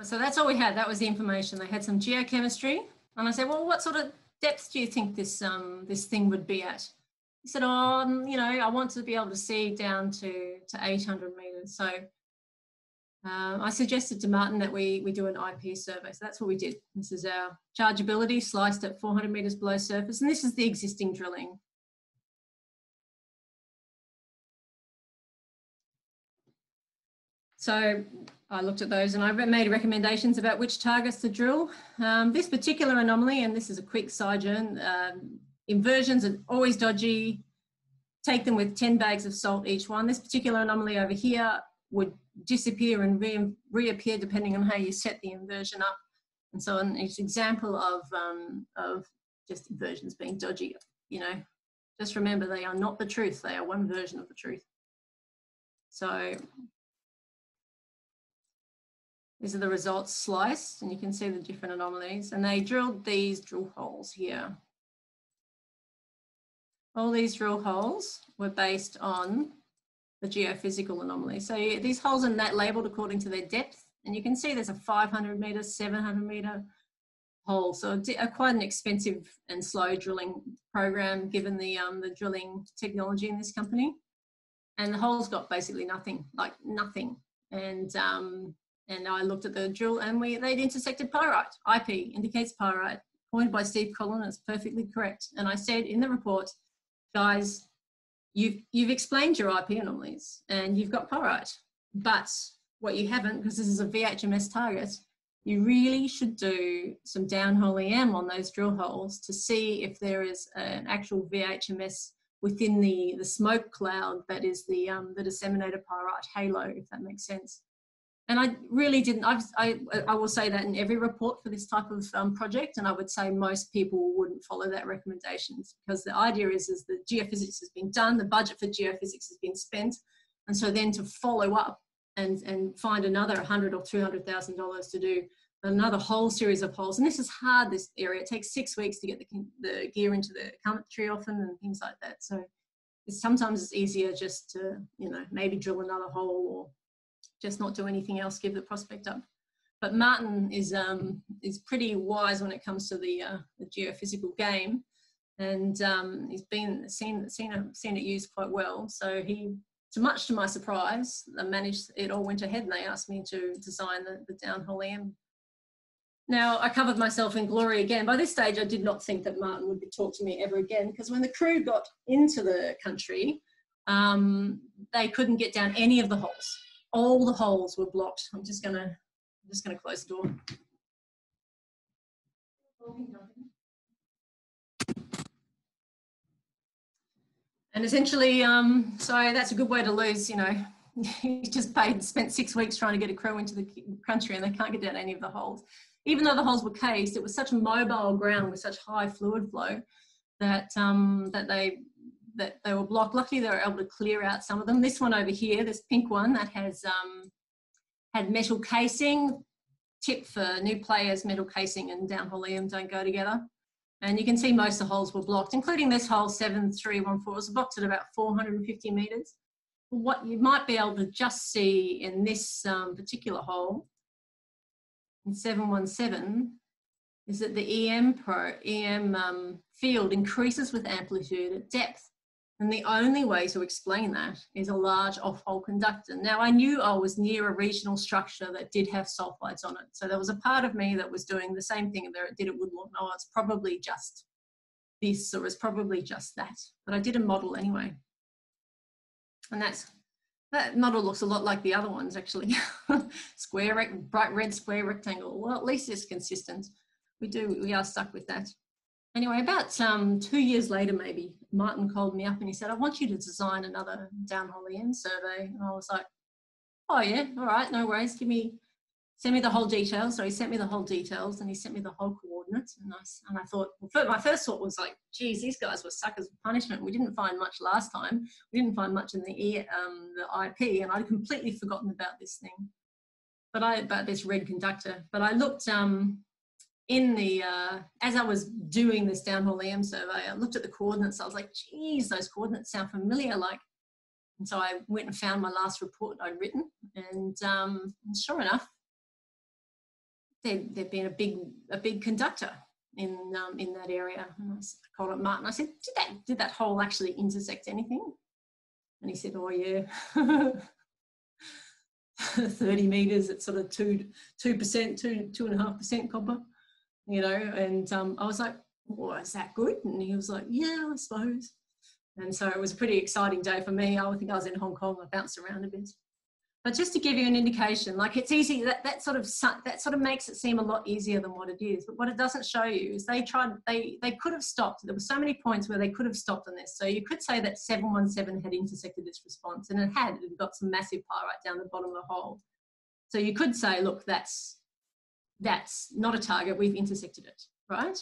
So that's all we had. That was the information. They had some geochemistry. And I said, well, what sort of depth do you think this, um, this thing would be at? He said, oh, you know, I want to be able to see down to, to 800 meters. So um, I suggested to Martin that we, we do an IP survey. So that's what we did. This is our chargeability sliced at 400 meters below surface. And this is the existing drilling. So I looked at those and I made recommendations about which targets to drill. Um, this particular anomaly, and this is a quick sojourn, um, inversions are always dodgy. Take them with 10 bags of salt each one. This particular anomaly over here would disappear and re reappear depending on how you set the inversion up. And so an example of, um, of just inversions being dodgy, you know, just remember they are not the truth. They are one version of the truth. So these are the results sliced and you can see the different anomalies and they drilled these drill holes here. All these drill holes were based on the geophysical anomaly. So these holes are not labeled according to their depth and you can see there's a 500 meter, 700 meter hole. So a, quite an expensive and slow drilling program given the, um, the drilling technology in this company. And the holes got basically nothing, like nothing. And um, and I looked at the drill and we they'd intersected pyrite. IP indicates pyrite, pointed by Steve Collin, it's perfectly correct. And I said in the report, guys, you've, you've explained your IP anomalies and you've got pyrite, but what you haven't, because this is a VHMS target, you really should do some downhole EM on those drill holes to see if there is an actual VHMS within the, the smoke cloud that is the, um, the disseminated pyrite halo, if that makes sense. And I really didn't. I've, I I will say that in every report for this type of um, project, and I would say most people wouldn't follow that recommendations because the idea is is that geophysics has been done, the budget for geophysics has been spent, and so then to follow up and and find another hundred or two hundred thousand dollars to do another whole series of holes, and this is hard. This area it takes six weeks to get the the gear into the country often and things like that. So it's, sometimes it's easier just to you know maybe drill another hole or just not do anything else, give the prospect up. But Martin is um, is pretty wise when it comes to the, uh, the geophysical game, and um, he's been seen seen seen it used quite well. So he, to much to my surprise, managed it all went ahead, and they asked me to design the, the downhole EM. Now I covered myself in glory again. By this stage, I did not think that Martin would talk to me ever again because when the crew got into the country, um, they couldn't get down any of the holes all the holes were blocked. I'm just gonna, I'm just gonna close the door. And essentially, um, so that's a good way to lose, you know, you just paid, spent six weeks trying to get a crew into the country and they can't get down any of the holes. Even though the holes were cased, it was such mobile ground with such high fluid flow that, um, that they that they were blocked. Luckily, they were able to clear out some of them. This one over here, this pink one that has um, had metal casing. Tip for new players, metal casing and downhole EM don't go together. And you can see most of the holes were blocked, including this hole 7314. It was blocked at about 450 metres. What you might be able to just see in this um, particular hole, in 717, is that the EM, pro, EM um, field increases with amplitude at depth. And the only way to explain that is a large off-hole conductor. Now I knew I was near a regional structure that did have sulfides on it. So there was a part of me that was doing the same thing that it did at Woodlawn. Oh, it's probably just this or it's probably just that. But I did a model anyway. And that's that model looks a lot like the other ones actually. square, bright red square rectangle. Well, at least it's consistent. We do, we are stuck with that. Anyway, about um, two years later, maybe, Martin called me up and he said, I want you to design another downhole EM survey. And I was like, oh yeah, all right, no worries. Give me, send me the whole details. So he sent me the whole details and he sent me the whole coordinates. And I, and I thought, well, my first thought was like, geez, these guys were suckers for punishment. We didn't find much last time. We didn't find much in the, e, um, the IP and I'd completely forgotten about this thing. But I, about this red conductor. But I looked, um, in the uh, as I was doing this downhole EM survey, I looked at the coordinates. I was like, "Geez, those coordinates sound familiar." Like, and so I went and found my last report I'd written, and, um, sure enough, there there'd been a big a big conductor in um, in that area. And I called up Martin. I said, "Did that did that hole actually intersect anything?" And he said, "Oh yeah." 30 meters at sort of two two percent two two and a half percent copper you know, and um, I was like, is that good? And he was like, yeah, I suppose. And so it was a pretty exciting day for me. I think I was in Hong Kong. I bounced around a bit. But just to give you an indication, like it's easy, that, that sort of that sort of makes it seem a lot easier than what it is. But what it doesn't show you is they tried, they they could have stopped. There were so many points where they could have stopped on this. So you could say that 717 had intersected this response, and it had. It got some massive pyrite down the bottom of the hole. So you could say, look, that's that's not a target, we've intersected it, right?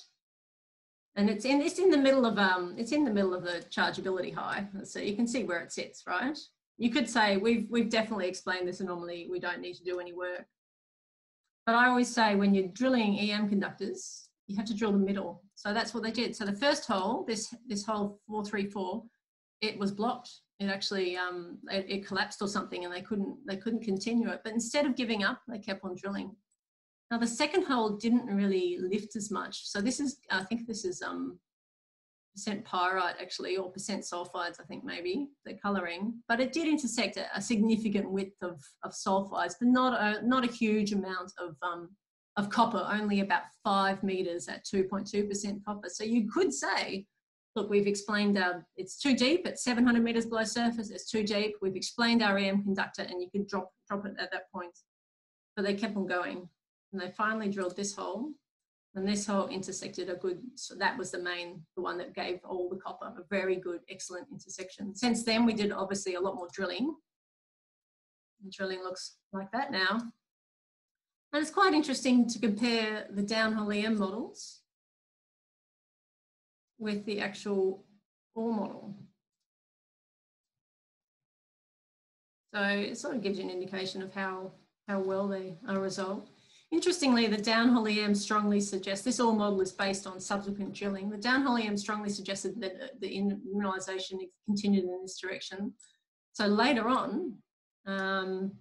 And it's in, it's in the middle of, um, it's in the middle of the chargeability high. So you can see where it sits, right? You could say we've, we've definitely explained this anomaly, we don't need to do any work. But I always say when you're drilling EM conductors, you have to drill the middle. So that's what they did. So the first hole, this, this hole 434, it was blocked. It actually, um, it, it collapsed or something and they couldn't, they couldn't continue it. But instead of giving up, they kept on drilling. Now the second hole didn't really lift as much. So this is, I think this is um, percent pyrite actually, or percent sulfides, I think maybe, the colouring. But it did intersect a, a significant width of, of sulfides, but not a, not a huge amount of, um, of copper, only about five metres at 2.2% copper. So you could say, look, we've explained our, it's too deep at 700 metres below surface, it's too deep. We've explained our EM conductor and you could drop, drop it at that point. But they kept on going and they finally drilled this hole and this hole intersected a good so that was the main the one that gave all the copper a very good excellent intersection since then we did obviously a lot more drilling drilling looks like that now. And it's quite interesting to compare the downhole EM models with the actual ore model. So it sort of gives you an indication of how, how well they are resolved. Interestingly, the downhole EM strongly suggests, this all model is based on subsequent drilling, the downhole EM strongly suggested that the mineralisation continued in this direction. So later on, um,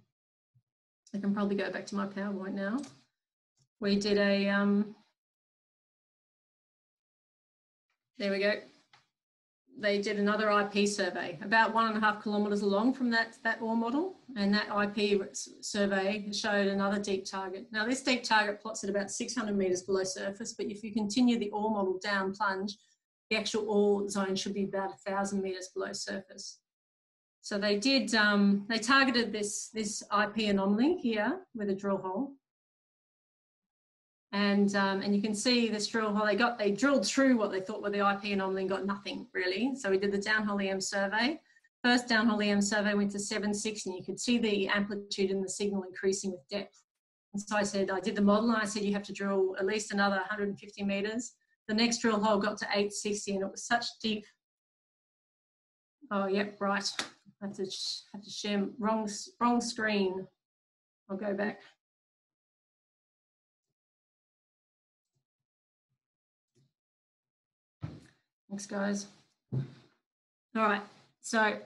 I can probably go back to my PowerPoint now. We did a, um, there we go they did another IP survey about one and a half kilometres along from that, that ore model. And that IP survey showed another deep target. Now, this deep target plots at about 600 metres below surface, but if you continue the ore model down plunge, the actual ore zone should be about 1,000 metres below surface. So they did, um, they targeted this, this IP anomaly here with a drill hole and um, and you can see this drill hole they got they drilled through what they thought were the IP anomaly and got nothing really. So we did the downhole EM survey. First downhole EM survey went to 7.6 and you could see the amplitude and the signal increasing with depth. And so I said, I did the model and I said you have to drill at least another 150 meters. The next drill hole got to 860 and it was such deep. Oh, yep, right. I have to, have to share wrong, wrong screen. I'll go back. Thanks, guys. All right, so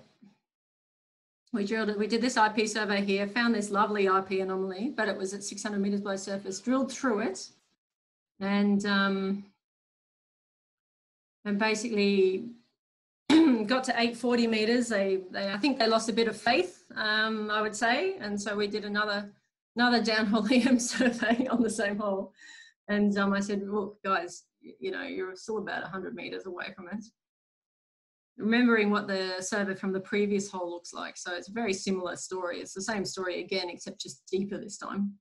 we drilled it. We did this IP survey here, found this lovely IP anomaly, but it was at 600 meters below surface. Drilled through it, and um, and basically got to 840 meters. They, they, I think they lost a bit of faith, um, I would say, and so we did another another downhole EM survey on the same hole. And um, I said, look, guys, you know, you're still about 100 meters away from it. Remembering what the survey from the previous hole looks like. So it's a very similar story. It's the same story again, except just deeper this time.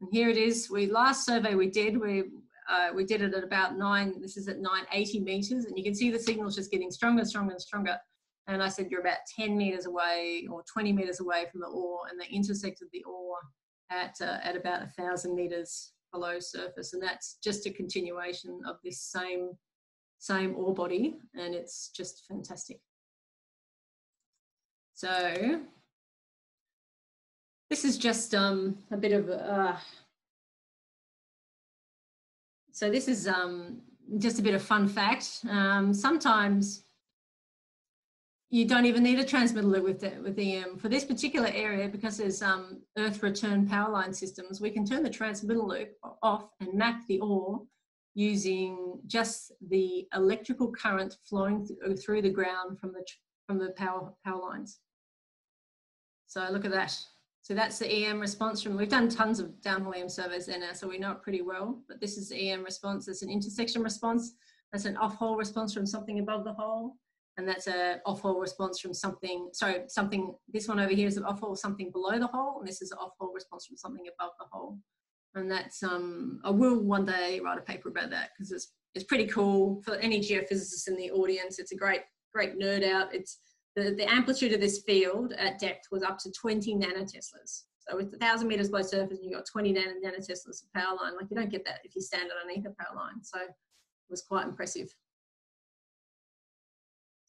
And here it is. We last survey we did, we uh, we did it at about nine, this is at 980 meters, and you can see the signal's just getting stronger and stronger and stronger. And I said, you're about 10 meters away or 20 meters away from the ore, and they intersected the ore at, uh, at about a thousand meters below surface and that's just a continuation of this same same ore body and it's just fantastic. So this is just um, a bit of uh, so this is um, just a bit of fun fact. Um, sometimes you don't even need a transmitter loop with, the, with EM. For this particular area, because there's um, earth return power line systems, we can turn the transmitter loop off and map the ore using just the electrical current flowing th uh, through the ground from the, from the power, power lines. So look at that. So that's the EM response from, we've done tons of downhole EM surveys there now, so we know it pretty well, but this is the EM response. It's an intersection response. That's an off-hole response from something above the hole and that's a off-hole response from something, sorry, something, this one over here is an off-hole something below the hole, and this is an off-hole response from something above the hole. And that's, um, I will one day write a paper about that because it's, it's pretty cool for any geophysicists in the audience. It's a great, great nerd out. It's the, the amplitude of this field at depth was up to 20 nanoteslas. So with a thousand meters below surface, and you got 20 nanoteslas of power line. Like you don't get that if you stand underneath a power line. So it was quite impressive.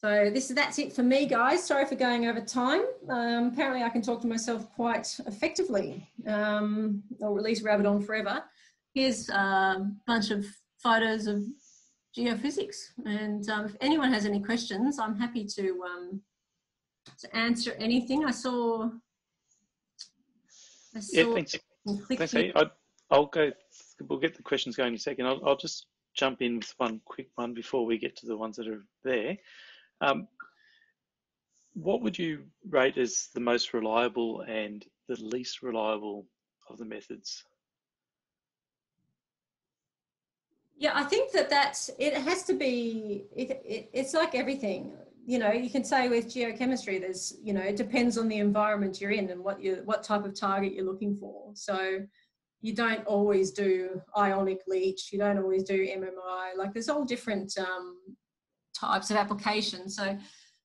So this is that's it for me, guys. Sorry for going over time. Um, apparently, I can talk to myself quite effectively, um, or at least rabbit on forever. Here's a bunch of photos of geophysics, and um, if anyone has any questions, I'm happy to um, to answer anything. I saw. I saw yeah, thanks. Thanks, I, I'll go. We'll get the questions going in a second. I'll, I'll just jump in with one quick one before we get to the ones that are there. Um, what would you rate as the most reliable and the least reliable of the methods? Yeah, I think that that's it has to be. It, it, it's like everything. You know, you can say with geochemistry, there's you know, it depends on the environment you're in and what you what type of target you're looking for. So you don't always do ionic leach. You don't always do MMI. Like there's all different um, types of applications. So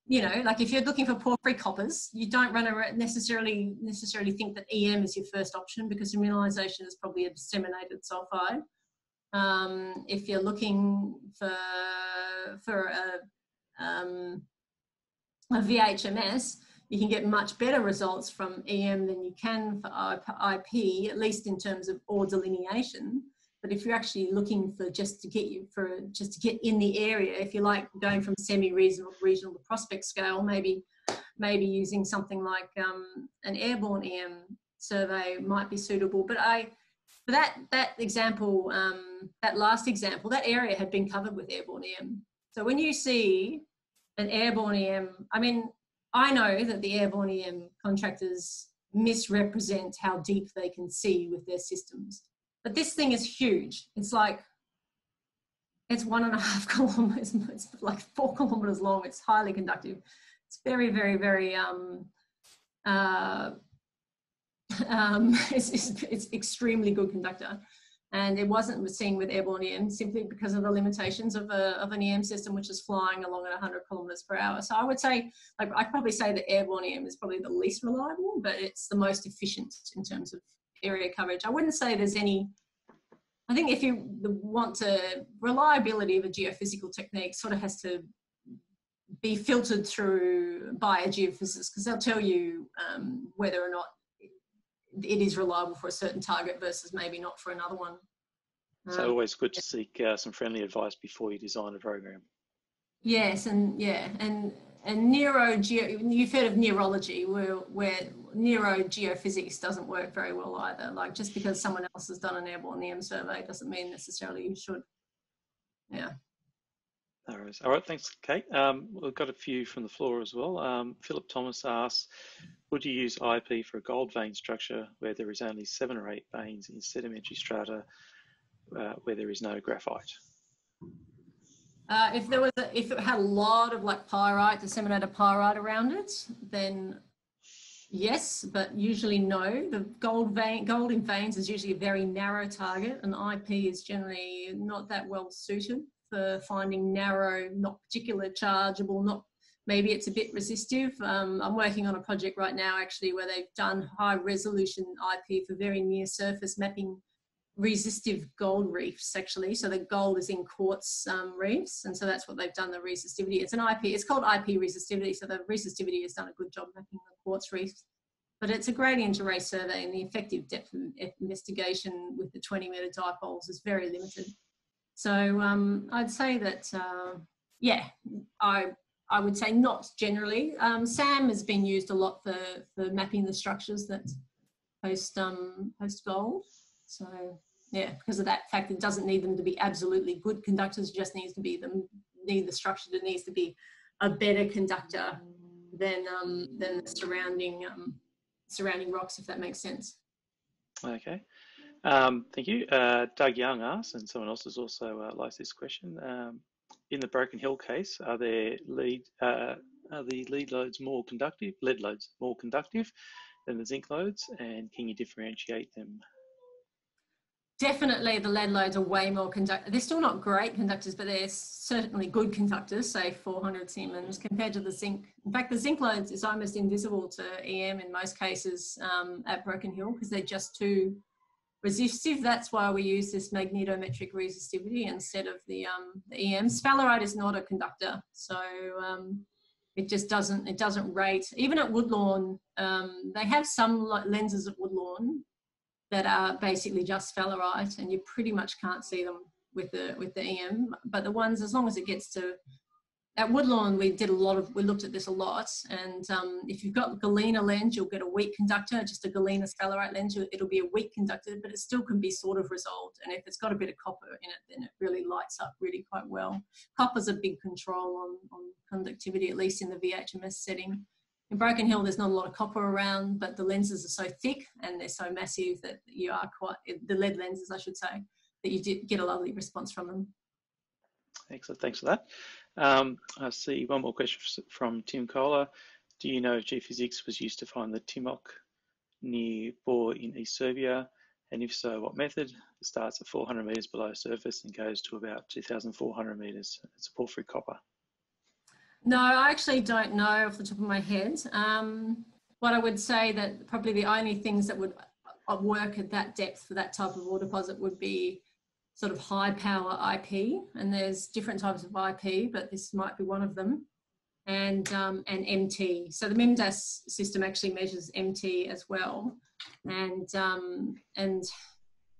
you know, like if you're looking for porphyry coppers, you don't run a necessarily necessarily think that EM is your first option because mineralization is probably a disseminated sulfide. Um, if you're looking for for a, um, a VHMS, you can get much better results from EM than you can for IP, at least in terms of ore delineation. But if you're actually looking for just to get you for just to get in the area, if you like going from semi-regional regional to prospect scale, maybe maybe using something like um, an airborne EM survey might be suitable. But I, for that that example, um, that last example, that area had been covered with airborne EM. So when you see an airborne EM, I mean, I know that the airborne EM contractors misrepresent how deep they can see with their systems. But this thing is huge. It's like, it's one and a half kilometers, it's like four kilometers long. It's highly conductive. It's very, very, very, um, uh, um, it's, it's, it's extremely good conductor and it wasn't seen with airborne EM simply because of the limitations of, a, of an EM system which is flying along at 100 kilometers per hour. So I would say, like, I'd probably say that airborne EM is probably the least reliable, but it's the most efficient in terms of area coverage. I wouldn't say there's any, I think if you want to, reliability of a geophysical technique sort of has to be filtered through by a geophysicist because they'll tell you um, whether or not it is reliable for a certain target versus maybe not for another one. So um, always good to seek uh, some friendly advice before you design a program. Yes, and yeah, and and neuro you've heard of neurology where where neurogeophysics doesn't work very well either. Like just because someone else has done an airborne EM survey doesn't mean necessarily you should. Yeah. All right. All right. Thanks, Kate. Um, we've got a few from the floor as well. Um, Philip Thomas asks, would you use IP for a gold vein structure where there is only seven or eight veins in sedimentary strata uh, where there is no graphite? Uh, if there was, a, if it had a lot of like pyrite, disseminated pyrite around it, then yes, but usually no. The gold vein, gold in veins is usually a very narrow target, and IP is generally not that well suited for finding narrow, not particular chargeable, not maybe it's a bit resistive. Um, I'm working on a project right now actually where they've done high resolution IP for very near surface mapping resistive gold reefs actually. So the gold is in quartz um, reefs, and so that's what they've done the resistivity. It's an IP. It's called IP resistivity. So the resistivity has done a good job mapping the quartz reefs. But it's a gradient array survey, and the effective depth of investigation with the 20 meter dipoles is very limited. So um, I'd say that, uh, yeah, I I would say not generally. Um, SAM has been used a lot for, for mapping the structures that host um, host gold. So yeah, because of that fact, it doesn't need them to be absolutely good conductors. It just needs to be them need the structure that needs to be a better conductor than um, than the surrounding um, surrounding rocks, if that makes sense. Okay. Um, thank you. Uh, Doug Young asks, and someone else has also uh, liked this question. Um, in the Broken Hill case, are there lead uh, are the lead lodes more conductive, lead lodes more conductive than the zinc lodes, and can you differentiate them? Definitely, the lead lodes are way more conductive. They're still not great conductors, but they're certainly good conductors. Say 400 Siemens compared to the zinc. In fact, the zinc lodes is almost invisible to EM in most cases um, at Broken Hill because they're just too resistive. That's why we use this magnetometric resistivity instead of the, um, the EM. Sphalerite is not a conductor, so um, it just doesn't it doesn't rate. Even at Woodlawn, um, they have some lenses at Woodlawn that are basically just sphalerite, and you pretty much can't see them with the with the EM. But the ones, as long as it gets to at Woodlawn, we did a lot of, we looked at this a lot. And um, if you've got galena lens, you'll get a weak conductor, just a galena sphalerite lens, it'll be a weak conductor, but it still can be sort of resolved. And if it's got a bit of copper in it, then it really lights up really quite well. Copper's a big control on, on conductivity, at least in the VHMS setting. In Broken Hill, there's not a lot of copper around, but the lenses are so thick and they're so massive that you are quite, the lead lenses, I should say, that you get a lovely response from them. Excellent, thanks for that. Um, I see one more question from Tim Kohler. Do you know if geophysics was used to find the Timok near Bor in East Serbia? And if so, what method? It starts at 400 metres below surface and goes to about 2,400 metres. It's a porphyry copper. No, I actually don't know off the top of my head. Um, what I would say that probably the only things that would uh, work at that depth for that type of ore deposit would be sort of high power IP, and there's different types of IP, but this might be one of them, and um, and MT. So the MIMDAS system actually measures MT as well, and um, and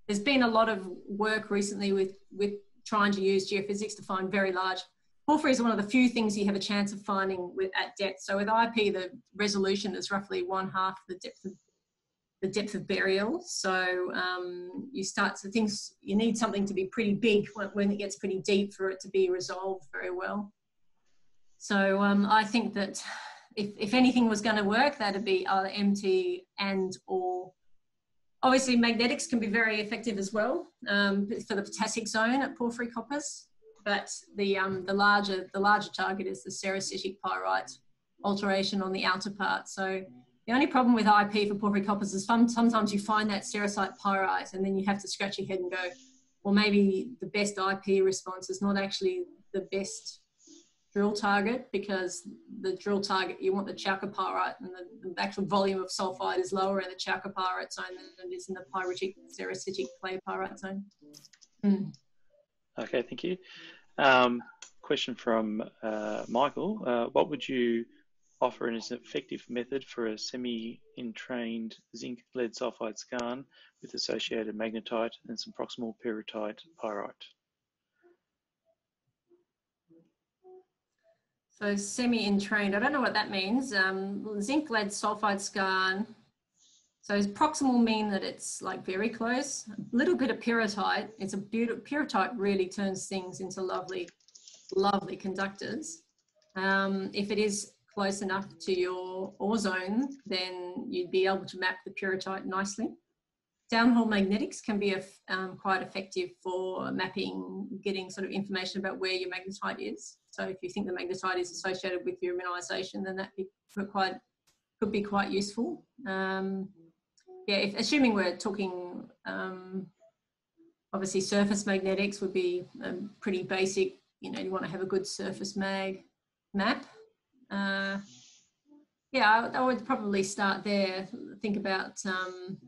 there's been a lot of work recently with with trying to use geophysics to find very large porphyry is one of the few things you have a chance of finding with at depth. So with IP, the resolution is roughly one half the depth of the depth of burial. So um, you start to things you need something to be pretty big when, when, it gets pretty deep for it to be resolved very well. So um, I think that if, if anything was going to work, that'd be either MT and or obviously magnetics can be very effective as well um, for the potassic zone at porphyry coppers but the um, the larger the larger target is the sericitic pyrite alteration on the outer part. So the only problem with IP for porphyry coppers is sometimes you find that sericite pyrite and then you have to scratch your head and go, well, maybe the best IP response is not actually the best drill target because the drill target, you want the chalcopyrite and the, the actual volume of sulfide is lower in the chalcopyrite zone than it is in the pyritic sericitic clay pyrite zone. Mm. Okay, thank you. Um, question from uh, Michael. Uh, what would you offer as an effective method for a semi-entrained zinc lead sulfide skarn with associated magnetite and some proximal pyrrhotite pyrite? So semi-entrained, I don't know what that means. Um, zinc lead sulfide skarn. So proximal mean that it's like very close. A little bit of pyrrhotite. It's a beautiful, pyrrhotite really turns things into lovely, lovely conductors. Um, if it is close enough to your ore zone, then you'd be able to map the pyrrhotite nicely. Downhole magnetics can be um, quite effective for mapping, getting sort of information about where your magnetite is. So if you think the magnetite is associated with your mineralization, then that be quite, could be quite useful. Um, yeah, if, assuming we're talking, um, obviously surface magnetics would be pretty basic. You know, you want to have a good surface mag map. Uh, yeah, I, I, would probably start there. Think about um,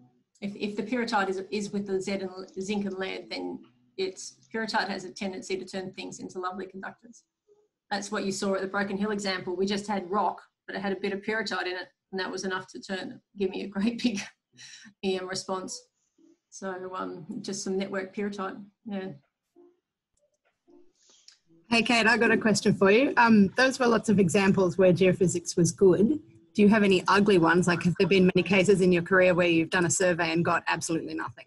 if, if the pyrrhotite is, is with the Z and zinc and lead, then it's pyrrhotite has a tendency to turn things into lovely conductors. That's what you saw at the Broken Hill example. We just had rock, but it had a bit of pyrrhotite in it, and that was enough to turn give me a great big EM response. So um, just some network pyrrhotite, yeah. Hey, Kate, I got a question for you. Um, those were lots of examples where geophysics was good. Do you have any ugly ones? Like, have there been many cases in your career where you've done a survey and got absolutely nothing?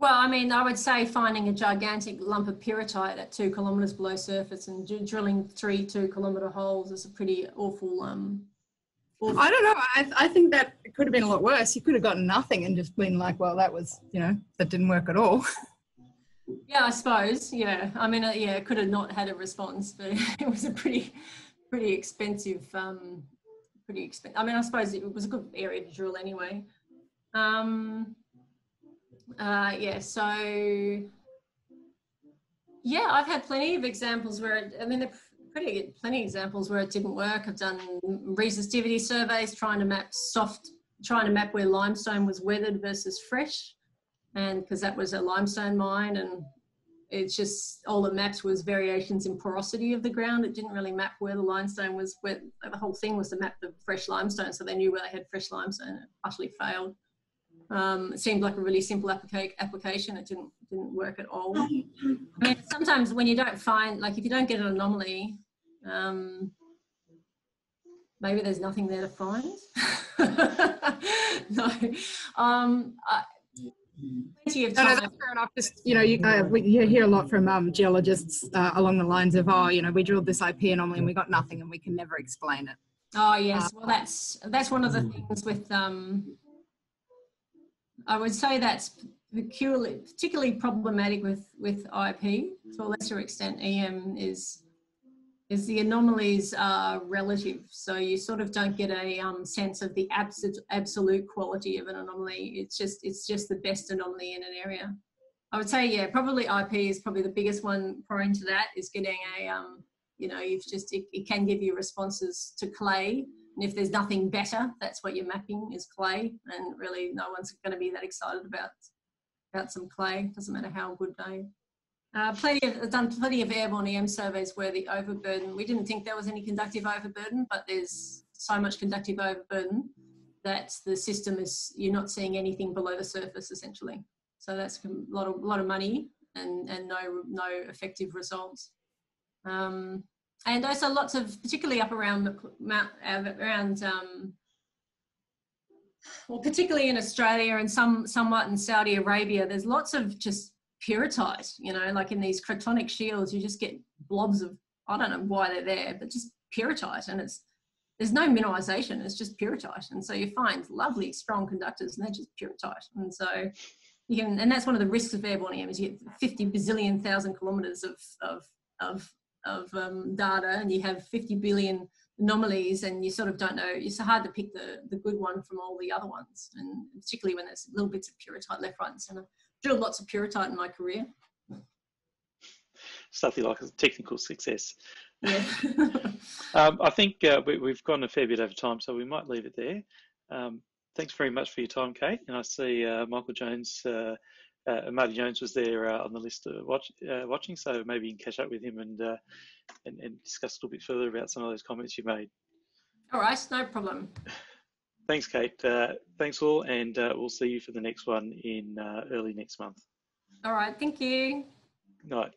Well, I mean, I would say finding a gigantic lump of pyrrhotite at two kilometres below surface and drilling three two kilometre holes is a pretty awful. Um, awful. I don't know. I, I think that it could have been a lot worse. You could have gotten nothing and just been like, well, that was, you know, that didn't work at all. Yeah, I suppose. Yeah, I mean, uh, yeah, could have not had a response, but it was a pretty, pretty expensive, um, pretty expensive. I mean, I suppose it was a good area to drill anyway. Um, uh, yeah, so yeah, I've had plenty of examples where it, I mean, they're pretty plenty of examples where it didn't work. I've done resistivity surveys trying to map soft, trying to map where limestone was weathered versus fresh and because that was a limestone mine and it's just all the maps was variations in porosity of the ground. It didn't really map where the limestone was. Where the whole thing was to map the fresh limestone, so they knew where they had fresh limestone. It utterly failed. Um, it seemed like a really simple applica application. It didn't didn't work at all. I mean, sometimes when you don't find, like, if you don't get an anomaly, um, maybe there's nothing there to find. no. Um, I, plenty of time. No, no, that's fair enough. Just you know, you, uh, we, you hear a lot from um, geologists uh, along the lines of, oh, you know, we drilled this IP anomaly and we got nothing, and we can never explain it. Oh yes, uh, well that's that's one of the things with um, I would say that's particularly problematic with with IP to a lesser extent. EM is is the anomalies are relative. So you sort of don't get a um, sense of the absolute, absolute quality of an anomaly. It's just, it's just the best anomaly in an area. I would say, yeah, probably IP is probably the biggest one prone to that is getting a, um, you know, you've just, it, it can give you responses to clay. And if there's nothing better, that's what you're mapping is clay. And really no one's going to be that excited about, about some clay. Doesn't matter how good they uh, plenty of, I've done plenty of airborne EM surveys where the overburden, we didn't think there was any conductive overburden, but there's so much conductive overburden that the system is, you're not seeing anything below the surface essentially. So that's a lot of, lot of money and, and no, no effective results. Um, and also lots of, particularly up around, Mount, around um, well, particularly in Australia and some somewhat in Saudi Arabia, there's lots of just pyrrhotite, you know, like in these cratonic shields, you just get blobs of, I don't know why they're there, but just pyrrhotite and it's, there's no mineralization, it's just pyrrhotite. And so you find lovely, strong conductors and they're just pyrrhotite. And so you can, and that's one of the risks of airborne EM is you get 50 bazillion thousand kilometers of, of, of, of um, data and you have 50 billion anomalies and you sort of don't know, it's hard to pick the, the good one from all the other ones. And particularly when there's little bits of pyrrhotite left, right and center drilled lots of pyrrhotite in my career. Something like a technical success. Yeah. um, I think uh, we, have gone a fair bit over time, so we might leave it there. Um, thanks very much for your time, Kate. And I see uh, Michael Jones, uh, uh Marty Jones was there uh, on the list of watch, uh, watching, so maybe you can catch up with him and, and, and discuss a little bit further about some of those comments you made. All right, no problem. Thanks, Kate. Uh, thanks all, and uh, we'll see you for the next one in uh, early next month. All right, thank you. Night.